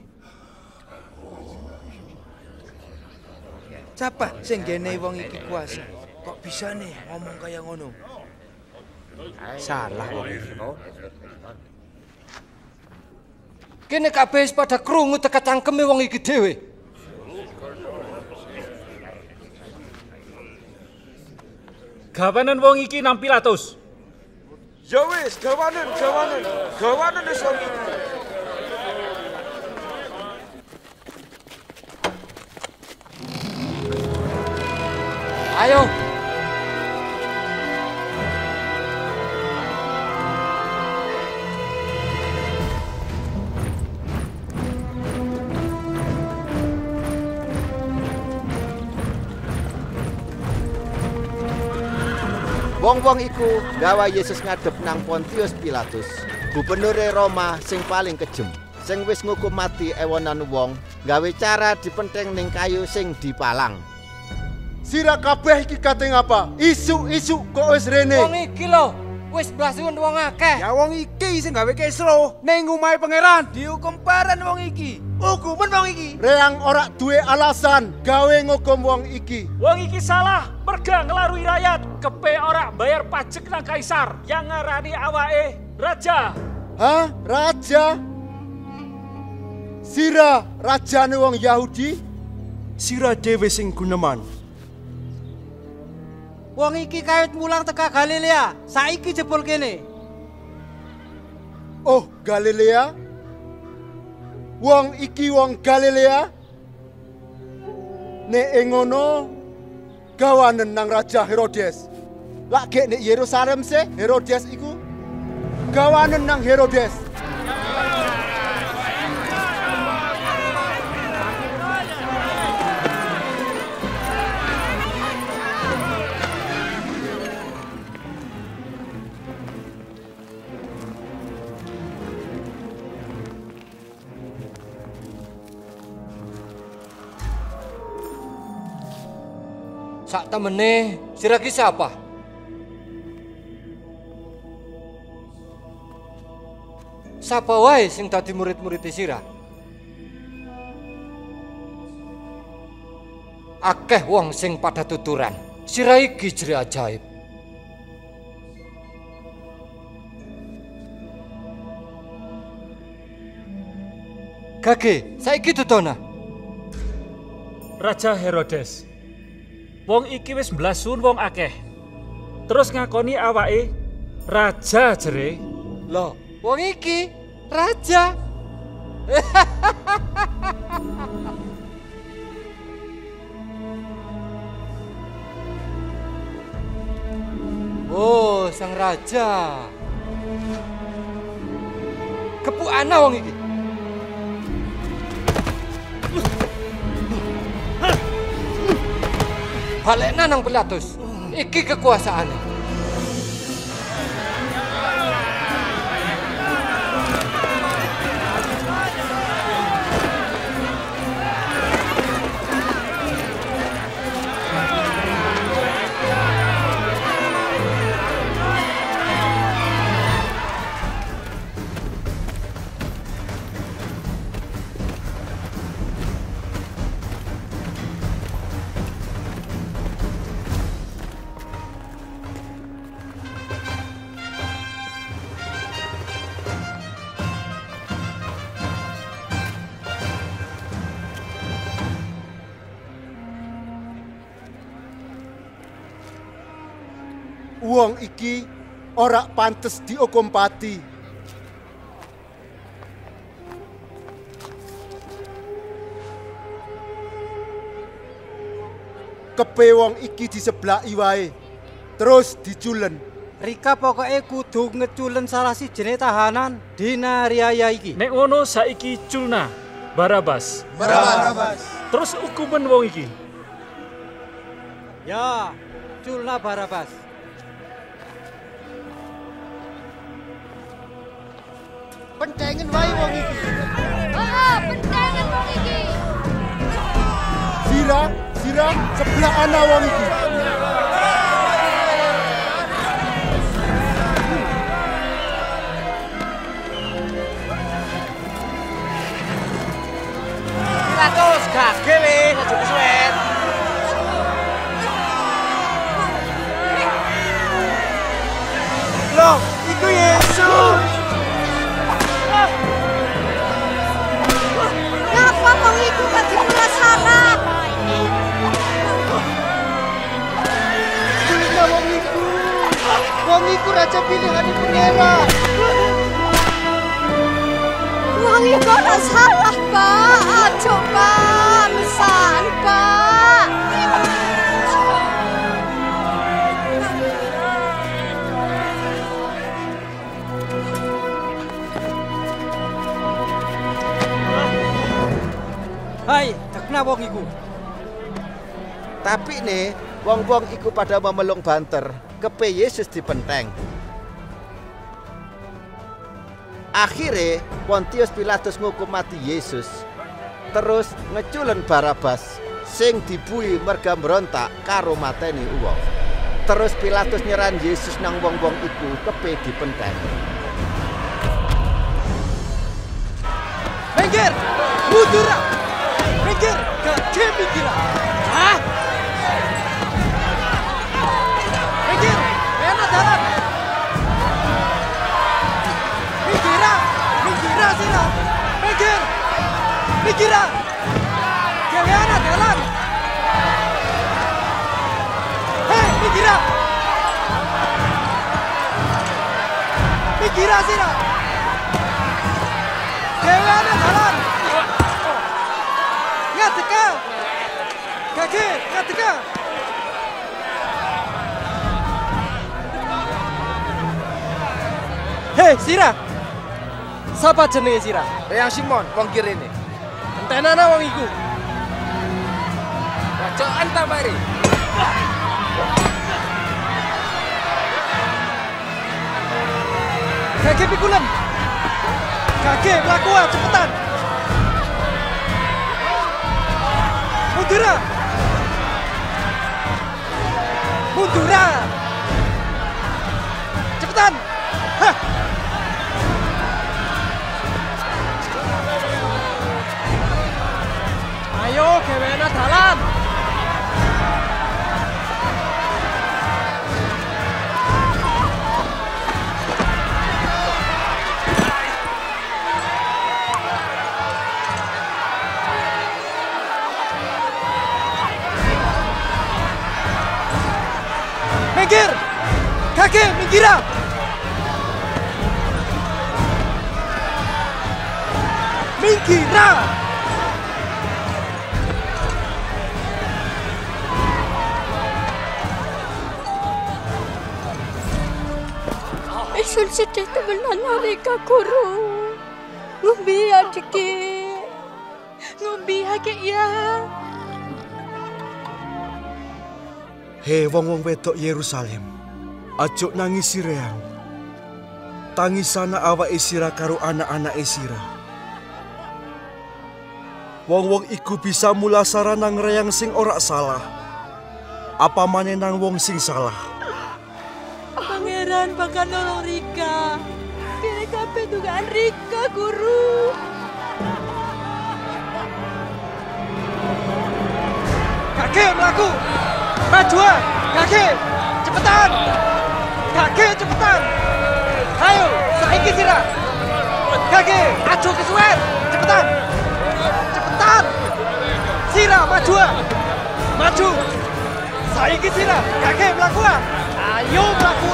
Speaker 15: Siapa sing gene wong iki kuasa? Kok bisa nih ngomong kaya ngono?
Speaker 8: Salah wong iki. Kene kabeh pada krungu teka cangkeme wong iki dhewe.
Speaker 10: Gawanen wong iki nang Pilatus.
Speaker 12: Ya wis, gawanen, gawanen. Gawanen wis wong iki.
Speaker 8: Ayo.
Speaker 1: Wong-wong iku gawa Yesus ngadep nang Pontius Pilatus, gubernure Roma sing paling kejem. Sing wis ngukum mati ewonan wong, gawe cara dipenteng ning kayu sing dipalang.
Speaker 9: Sira kabeh iki kate ngapa? Isu-isu kok wis rene.
Speaker 8: Wong iki lho, wis blasuun wong akeh.
Speaker 7: Ya wong iki sing gawe kesro ning omahe pangeran.
Speaker 15: Dihukum paran wong iki.
Speaker 7: Hukuman wong iki.
Speaker 9: Reang ora duwe alasan gawe ngukum wong iki.
Speaker 10: Wong iki salah, merga ngelarui rakyat. Kepe ora bayar pajak nang kaisar yang ngarani awake raja.
Speaker 9: Hah? Raja? Sira rajane wong Yahudi?
Speaker 12: Sira dhewe sing guneman.
Speaker 21: Wong iki kawit mulang teka Galilea. Saiki jebul kene.
Speaker 9: Oh, Galilea? Wong iki wong Galilea? Nek ngono gawanen nang Raja Herodes. Lak gek nek Yerusalem se Herodes iku gawanen nang Herodes.
Speaker 8: Sak temene sira ki sapa? Sapa wae sing dadi murid-murid sira? Akeh wong sing pada tuturan. Sira iki jere ajaib. Gage, saiki dudona.
Speaker 10: Raja Herodes. Wong iki wis mblasun wong akeh. Terus ngakoni awake raja jere.
Speaker 8: Loh, wong iki raja. oh, sang raja. Kepukana wong iki. Balekna nang Pilatus. Iki kekuasaane.
Speaker 9: Iki ora pantes diukum pati. Kepe wong iki diseblaki wae. Terus diculen.
Speaker 14: Rika pokoknya kudu ngeculen salah si jenis tahanan di Nariaya iki.
Speaker 10: Nek ngono saiki culna Barabas.
Speaker 14: Barabas.
Speaker 10: Terus hukuman wong iki.
Speaker 14: Ya, culna Barabas.
Speaker 22: Pentengen wae wong iki.
Speaker 19: Oh, pentengen wong iki.
Speaker 9: Sira, sira sebelah ana wong iki.
Speaker 23: Ratus gage le, aja kesuwen. Loh, iku Yesus.
Speaker 4: Dimula salah?
Speaker 22: Kulina wong iku. Wong iku raja pilihan pangeran.
Speaker 4: Wong iku ora salah, Pak. Aja,
Speaker 14: Hai, dekna wong iku.
Speaker 1: Tapi nih, wong-wong iku pada memelung banter, kepe Yesus dipenteng. Akhirnya, Pontius Pilatus ngukum mati Yesus. Terus ngeculen Barabas, sing dibui merga berontak karo mateni uang. Terus Pilatus nyeran Yesus nang wong-wong iku kepe dipenteng.
Speaker 14: Minggir! Mundur! Minggir! Gak minggir! Hah? Minggir! Enak jalan! Minggir! Minggir sih Minggir! Minggir! Gawe anak jalan! Hei, minggir! Minggir sih Gawe anak jalan! Kaki! Hei, Sira! Sapa jenenge Sira?
Speaker 5: Reang Simon, wong kirene.
Speaker 14: Entenana wong iku.
Speaker 5: Bacokan ta mari.
Speaker 14: Kaki pikulan! Kaki, melaku ah, cepetan! Mundura! Mundura! Cepetan! Hah! Ayo, kewena Minggir! Minggir!
Speaker 4: Isun sedih temenan mereka guru. Ngumbi adiki. Ngumbi hake ya.
Speaker 12: Hei wong-wong wedok Yerusalem, aja nangis sireang. Tangisana awake sira karo anak-anak sira. Wong-wong iku bisa mulasara nang reyang sing ora salah. Apa maneh nang wong sing salah?
Speaker 20: Pangeran bakal nolong Rika. Kini kabeh dugaan Rika, guru.
Speaker 14: Kaki, melaku! Maju! ah. Kaki! Cepetan! Kaki, cepetan! Ayo, saiki sira! Kaki, ajo kesuwen! Cepetan! Cepetan! Sira, maju! Maju! Saiki sira! Kaki, melaku! ah. Ayo, melaku!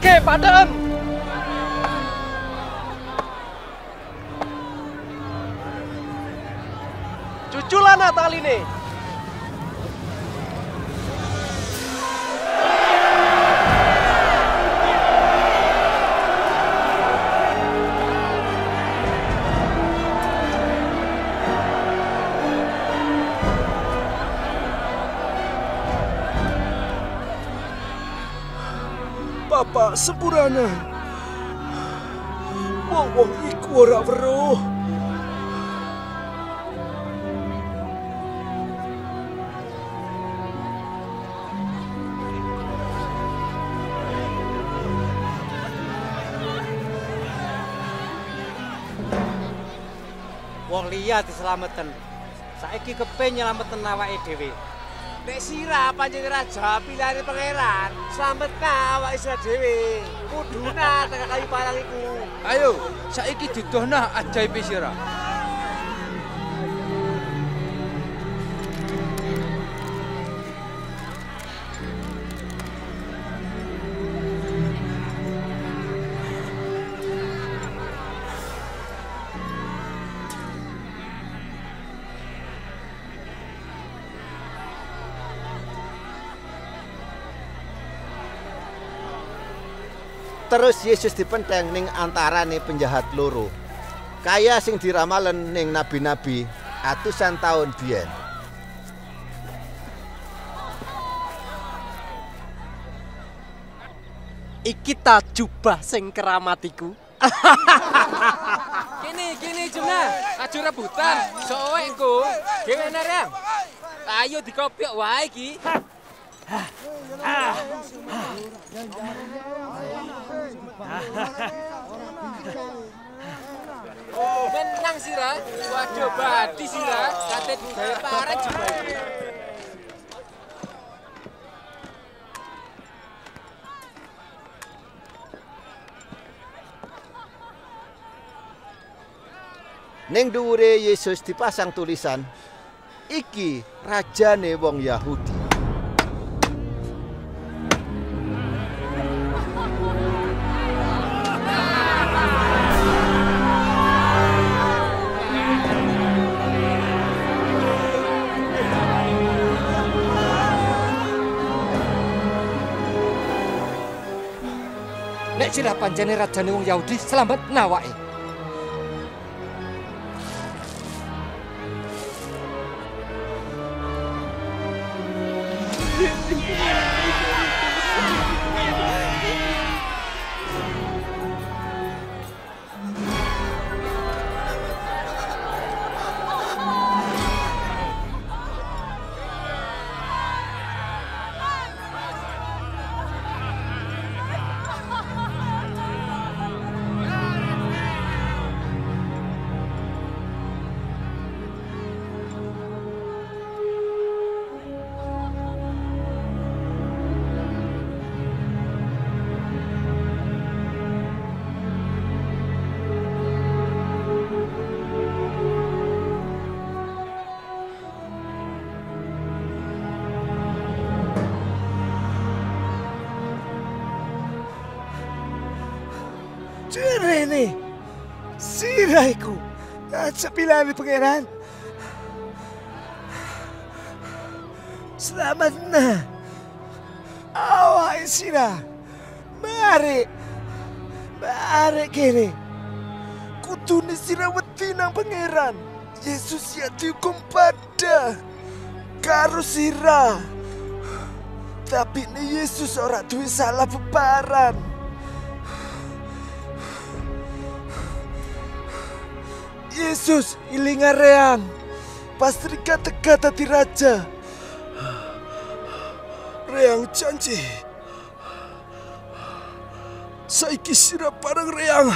Speaker 14: Kakek, padan. Cuculana tali nih.
Speaker 12: Bapak sepurana. Wong-wong iku ora weruh.
Speaker 21: Wong liya diselametken. Saiki kepen nyelameten awake dhewe.
Speaker 13: Nek sira pancen raja pilihane pangeran, slametna awake sira dhewe. Kuduna tekan kayu parang iku.
Speaker 15: Ayo, saiki didohna ajaib sira.
Speaker 1: Terus Yesus dipenteng ning antarane penjahat loro. Kaya sing diramalen ning nabi-nabi atusan tahun biyen.
Speaker 14: Iki ta jubah sing keramatiku.
Speaker 5: Kini, kini Jumna, aja rebutan. Soe engko, dhewe nerem. Ayo dikopiok wae iki. Menang sira. Waduh badi sira. Kate gawe parek juga.
Speaker 1: Ning dhuwure Yesus dipasang tulisan, iki rajane wong Yahudi.
Speaker 8: Nek sira panjene rajane wong Yahudi, selamat nawake.
Speaker 24: Siraiku, aja pilani pangeran. Selamat na. Awak sira. Mari. Mari kene. Kudune sira wedi nang pangeran. Yesus ya dihukum pada.
Speaker 12: karo sira. Tapi ni Yesus ora duwe salah bebaran. Yesus ilingan reang. Teka tadi raja. Reang janji. Saiki sira bareng reang.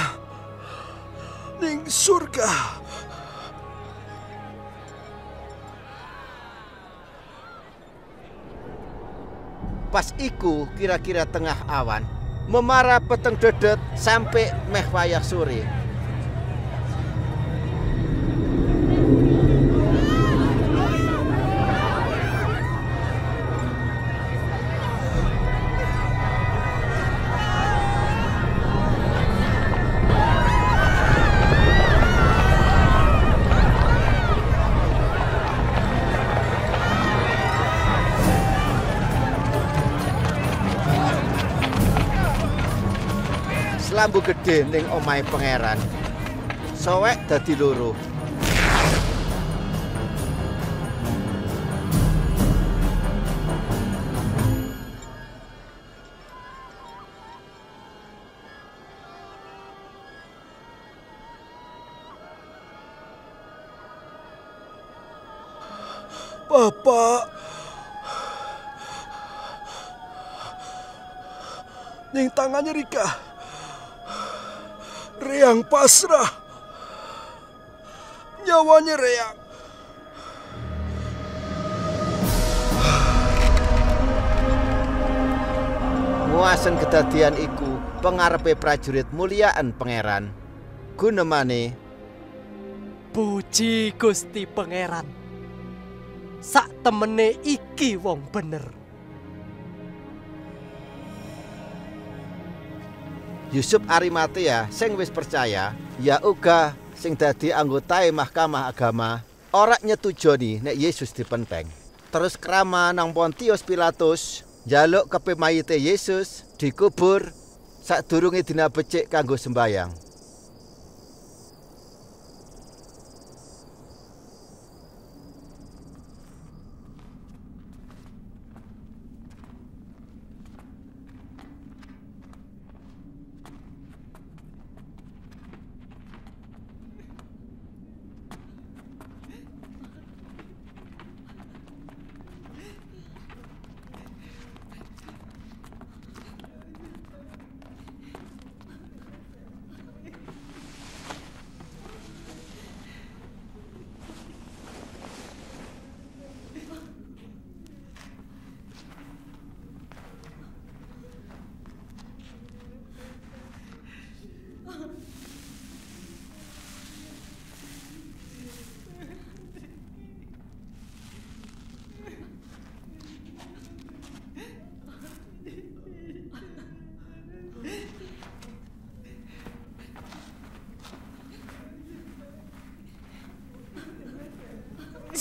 Speaker 12: Ning surga.
Speaker 1: Pas iku kira-kira tengah awan, memara peteng dedet sampai meh wayah sore. Selambu gede ning omahe pangeran. Sowek dadi loro.
Speaker 12: Bapak. Ning tangannya Rika. Reang pasrah. Nyawanya Reang.
Speaker 1: Muasen kedadian iku pengarepe prajurit muliaan pangeran. Gunemane
Speaker 14: Puji Gusti Pangeran. Sak temene iki wong bener.
Speaker 1: Yusuf Arimatea sing wis percaya ya uga sing dadi anggotae Mahkamah Agama ora nyetujoni nek Yesus dipenteng. Terus krama nang Pontius Pilatus njaluk kepe mayite Yesus dikubur sadurunge dina becik kanggo sembayang.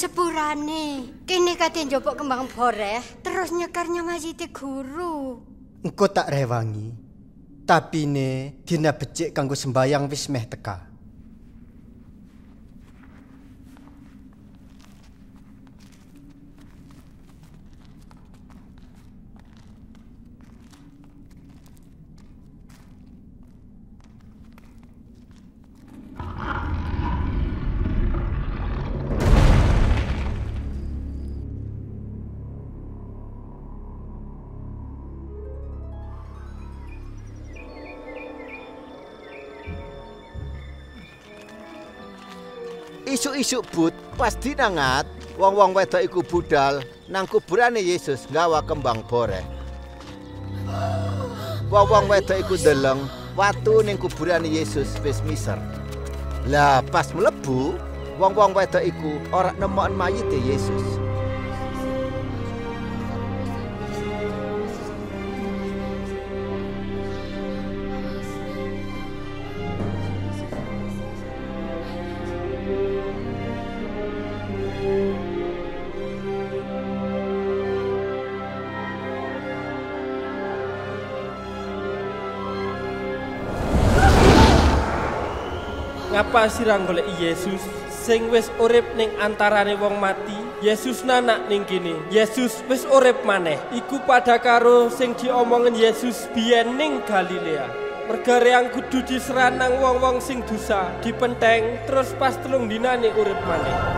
Speaker 4: Sepurane, kene kate njopok kembang boreh, terus nyekarnya masjid guru.
Speaker 6: Engko tak rewangi. Tapi ne dina becik kanggo sembayang wis meh teka.
Speaker 1: Isuk-isuk but pas dinangat wong-wong wedok iku budal nang kuburane Yesus nggawa kembang boreh. Wong-wong wedok iku ndeleng watu ning kuburane Yesus wis miser. Lah pas mlebu wong-wong wedok iku ora nemokon mayite Yesus.
Speaker 2: Ngapa sira golek Yesus sing wis urip ning antarane wong mati
Speaker 25: Yesus nanak ning kene. Yesus wis urip maneh. Iku pada karo sing diomongin Yesus biyen ning Galilea. Merga reang kudu diseranang wong-wong sing dosa, dipenteng terus pas telung dinane urip maneh.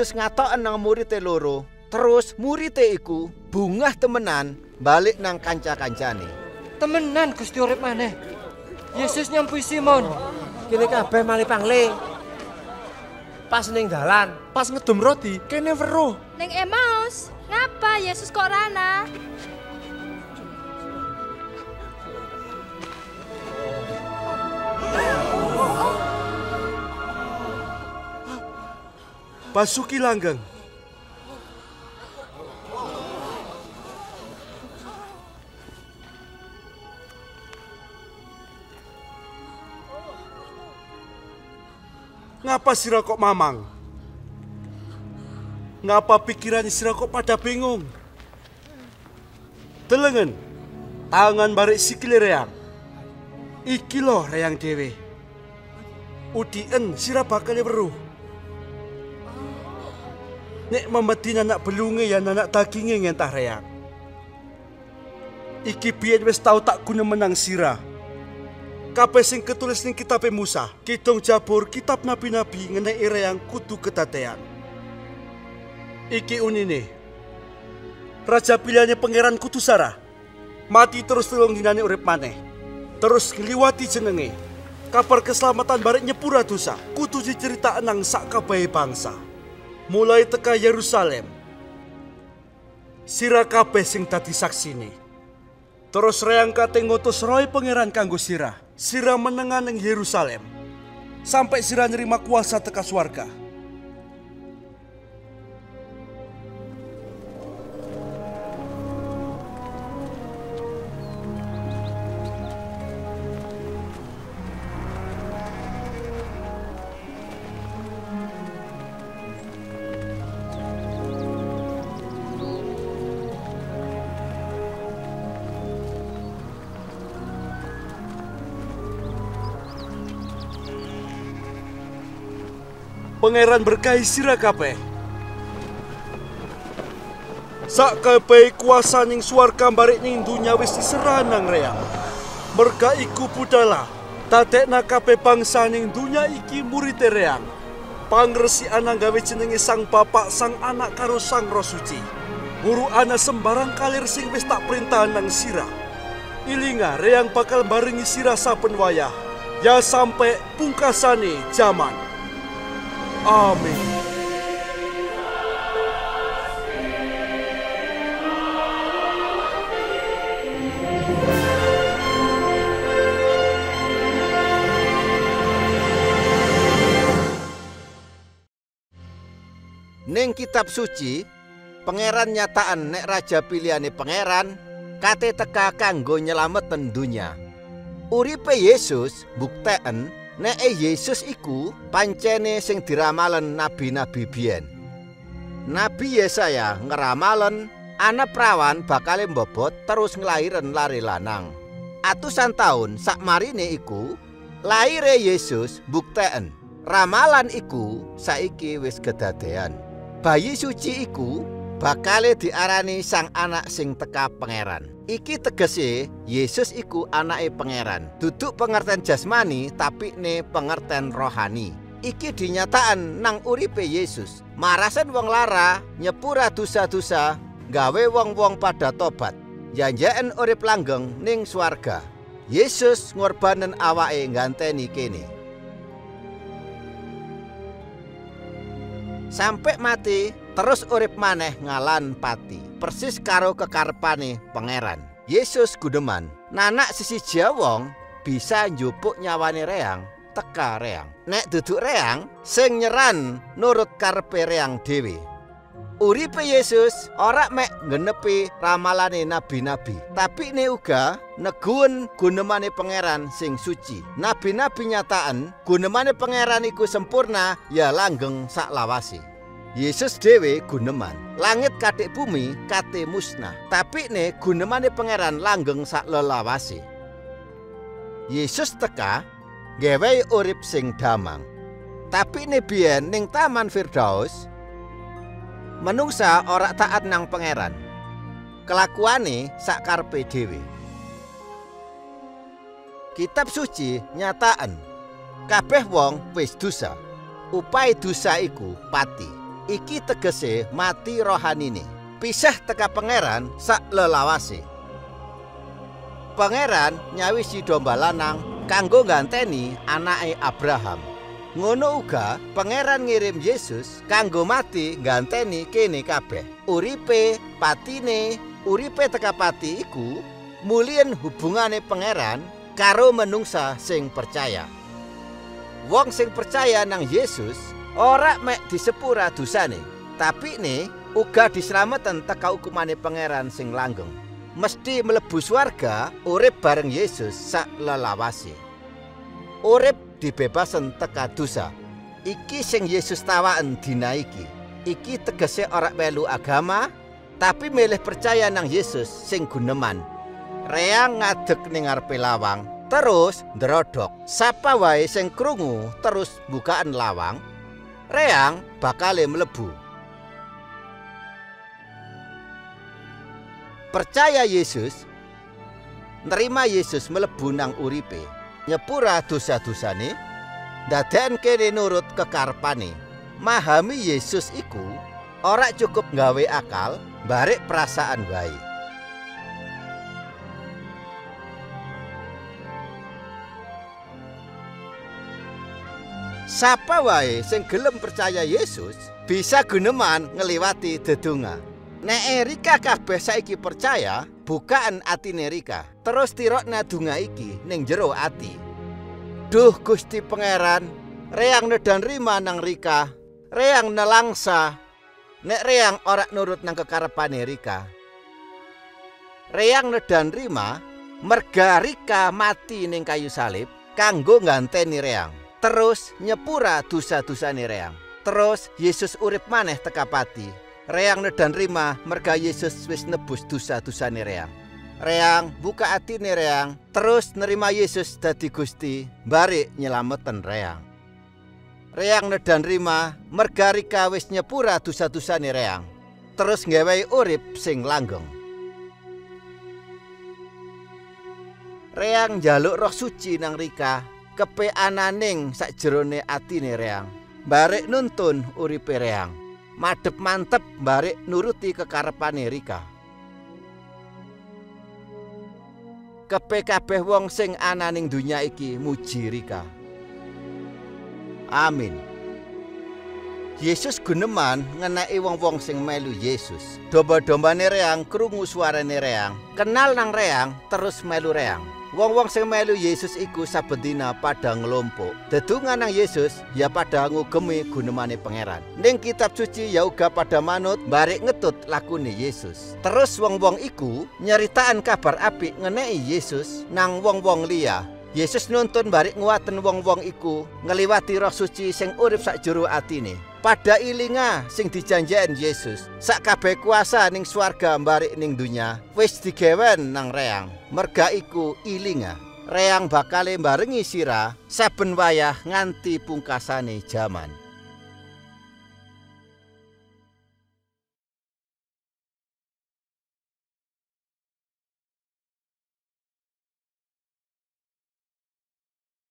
Speaker 1: Yesus ngatoken nang murite loro, terus murite iku bungah temenan balik nang kanca-kancane.
Speaker 8: Temenan Gusti urip maneh. Yesus nyampuhi Simon.
Speaker 13: Kene kabeh mali pangling. Pas ning dalan,
Speaker 17: Pas ngedum roti, kene weruh.
Speaker 19: Ning Emmaus, ngapa Yesus kok rana?
Speaker 12: Basuki langgeng. Ngapa sira kok mamang? Ngapa pikiran sira kok pada bingung? Delengen, tangan barik sikile reang. Iki loh reang dewe. Udien sira bakal weruh. Nek memeti anak belunge ya anak daginge ngentah reang. Iki biyen wis tau tak guna menang sira. Kabeh sing ketulis ning kitab Musa, Kidung Jabur, kitab nabi-nabi ngenai reang kudu ketatean. Iki unine. Raja pilihannya pangeran kudu Sarah. Mati terus tulung dinane urip maneh. Terus ngliwati jenenge. Kabar keselamatan barek nyepura dosa, kudu diceritakake nang sak kabehe bangsa. Mulai teka Yerusalem. Sira kabeh sing dadi saksine. Terus reang kate ngutus roy pangeran kanggo sira. Sira menengan ing Yerusalem. Sampai sira nerima kuasa teka swarga. Pangeran berkahi sira kabeh. Sak kabeh kuasa ning swarga barik ning dunya wis diserah nang rea. Merga iku budala dadekna kabeh bangsa ning dunya iki murid reang. Pangresikan nang gawe jenenge Sang Bapak, Sang Anak karo Sang Roh Suci. Guru ana sembarang kalir sing wis tak perintah nang sira. Ilinga reang bakal barengi sira saben wayah. Ya sampai pungkasane zaman. Amin.
Speaker 1: Ning kitab suci, pangeran nyataan nek raja pilihane pangeran kate teka kanggo nyelameten dunya. Uripe Yesus bukteken nek Yesus iku pancene sing diramalen nabi-nabi biyen. Nabi Yesaya ngeramalen ana prawan bakal mbobot terus nglairen lari lanang. Atusan tahun sak marine iku laire Yesus bukteen ramalan iku saiki wis kedadean. Bayi suci iku bakale diarani sang anak sing teka pangeran. Iki tegese Yesus iku anake pangeran. Duduk pengertian jasmani tapi ne pengertian rohani. Iki dinyatakan nang uripe Yesus. Marasen wong lara, nyepura dosa-dosa, gawe wong-wong pada tobat. Janjaen urip langgeng ning swarga. Yesus ngorbanen awake nganteni kene. Sampai mati terus urip maneh ngalan pati. Persis karo kekarepane pangeran. Yesus gudeman, nanak sisi jawong bisa njupuk nyawane reang teka reang. Nek duduk reang sing nyeran nurut karepe reang dhewe. Uripe Yesus ora mek ngenepi ramalane nabi-nabi, tapi ini uga neguwen gunemane pangeran sing suci. Nabi-nabi nyataan gunemane pangeran iku sempurna ya langgeng sak lawase. Yesus dhewe guneman. Langit katik bumi kate musnah, tapi ne gunemane pangeran langgeng sak lelawase. Yesus teka gawe urip sing damang. Tapi ne biyen ning Taman Firdaus menungsa ora taat nang pangeran. Kelakuane sak karepe dhewe. Kitab suci nyataan kabeh wong wis dosa. Upai dosa iku pati. Iki tegese mati rohanine. Pisah teka pangeran sak lelawase. Pangeran nyawisi domba lanang kanggo ganteni anake Abraham. Ngono uga pangeran ngirim Yesus kanggo mati ganteni kene kabeh. Uripe, patine, uripe teka pati iku mulien hubungane pangeran karo menungsa sing percaya. Wong sing percaya nang Yesus ora mek disepura dosane, tapi ne uga diselametan teka hukumane pangeran sing langgeng. Mesti mlebu swarga urip bareng Yesus sak lelawase. Urip dibebasen teka dosa. Iki sing Yesus tawaken dina iki. Tegese ora melu agama, tapi milih percaya nang Yesus sing guneman. Reang ngadeg ning ngarepe lawang, terus ndrodok. Sapa wae sing krungu terus bukaan lawang, reang bakale mlebu. Percaya Yesus, nerima Yesus mlebu nang uripe. Nyepura dosa-dosane kene nurut kekarpane mahami Yesus iku ora cukup gawe akal barik perasaan wae Sapa wae sing gelem percaya Yesus bisa guneman ngliwati dedunga. Nek Erika kabeh saiki percaya, bukaan atine Rika. Terus tirokna donga iki ning jero ati. Duh Gusti Pangeran, reang nedan rima nang Rika, reang nelangsa. Nek reang ora nurut nang kekarepane Rika. Reang nedan rima merga Rika mati ning kayu salib kanggo nganteni reang. Terus nyepura dosa-dosane reang. Terus Yesus urip maneh teka pati. Reang nedan rima merga Yesus wis nebus dosa-dosane reang. Reang buka atine reang, terus nerima Yesus dadi Gusti, bari nyelameten reang. Reang nedan rima merga Rika wis nyepura dosa-dosane reang. Terus nggawe urip sing langgeng. Reang njaluk roh suci nang Rika, kepe ananing sakjerone atine reang. Barek nuntun uripe reang. Madep mantep barek nuruti kekarepane Rika. Kepe kabeh wong sing ananing dunya iki muji Rika. Amin. Yesus guneman ngeneki wong-wong sing melu Yesus. Domba-dombane reang krungu suarane reang, kenal nang reang terus melu reang. Wong-wong sing melu Yesus iku saben dina pada nglompok. Dedungan nang Yesus ya pada ngugemi gunemane pangeran. Ning kitab suci ya uga pada manut barik ngetut lakune Yesus. Terus wong-wong iku nyeritaan kabar apik ngeneki Yesus nang wong-wong liya. Yesus nuntun barik nguaten wong-wong iku ngliwati roh suci sing urip sak jero atine. Pada ilinga sing dijanjikan Yesus sak kabeh kuasa ning swarga mbarik ning dunya wis digewen nang reang. Merga iku ilinga. Reang bakale barengi sira saben wayah nganti pungkasane jaman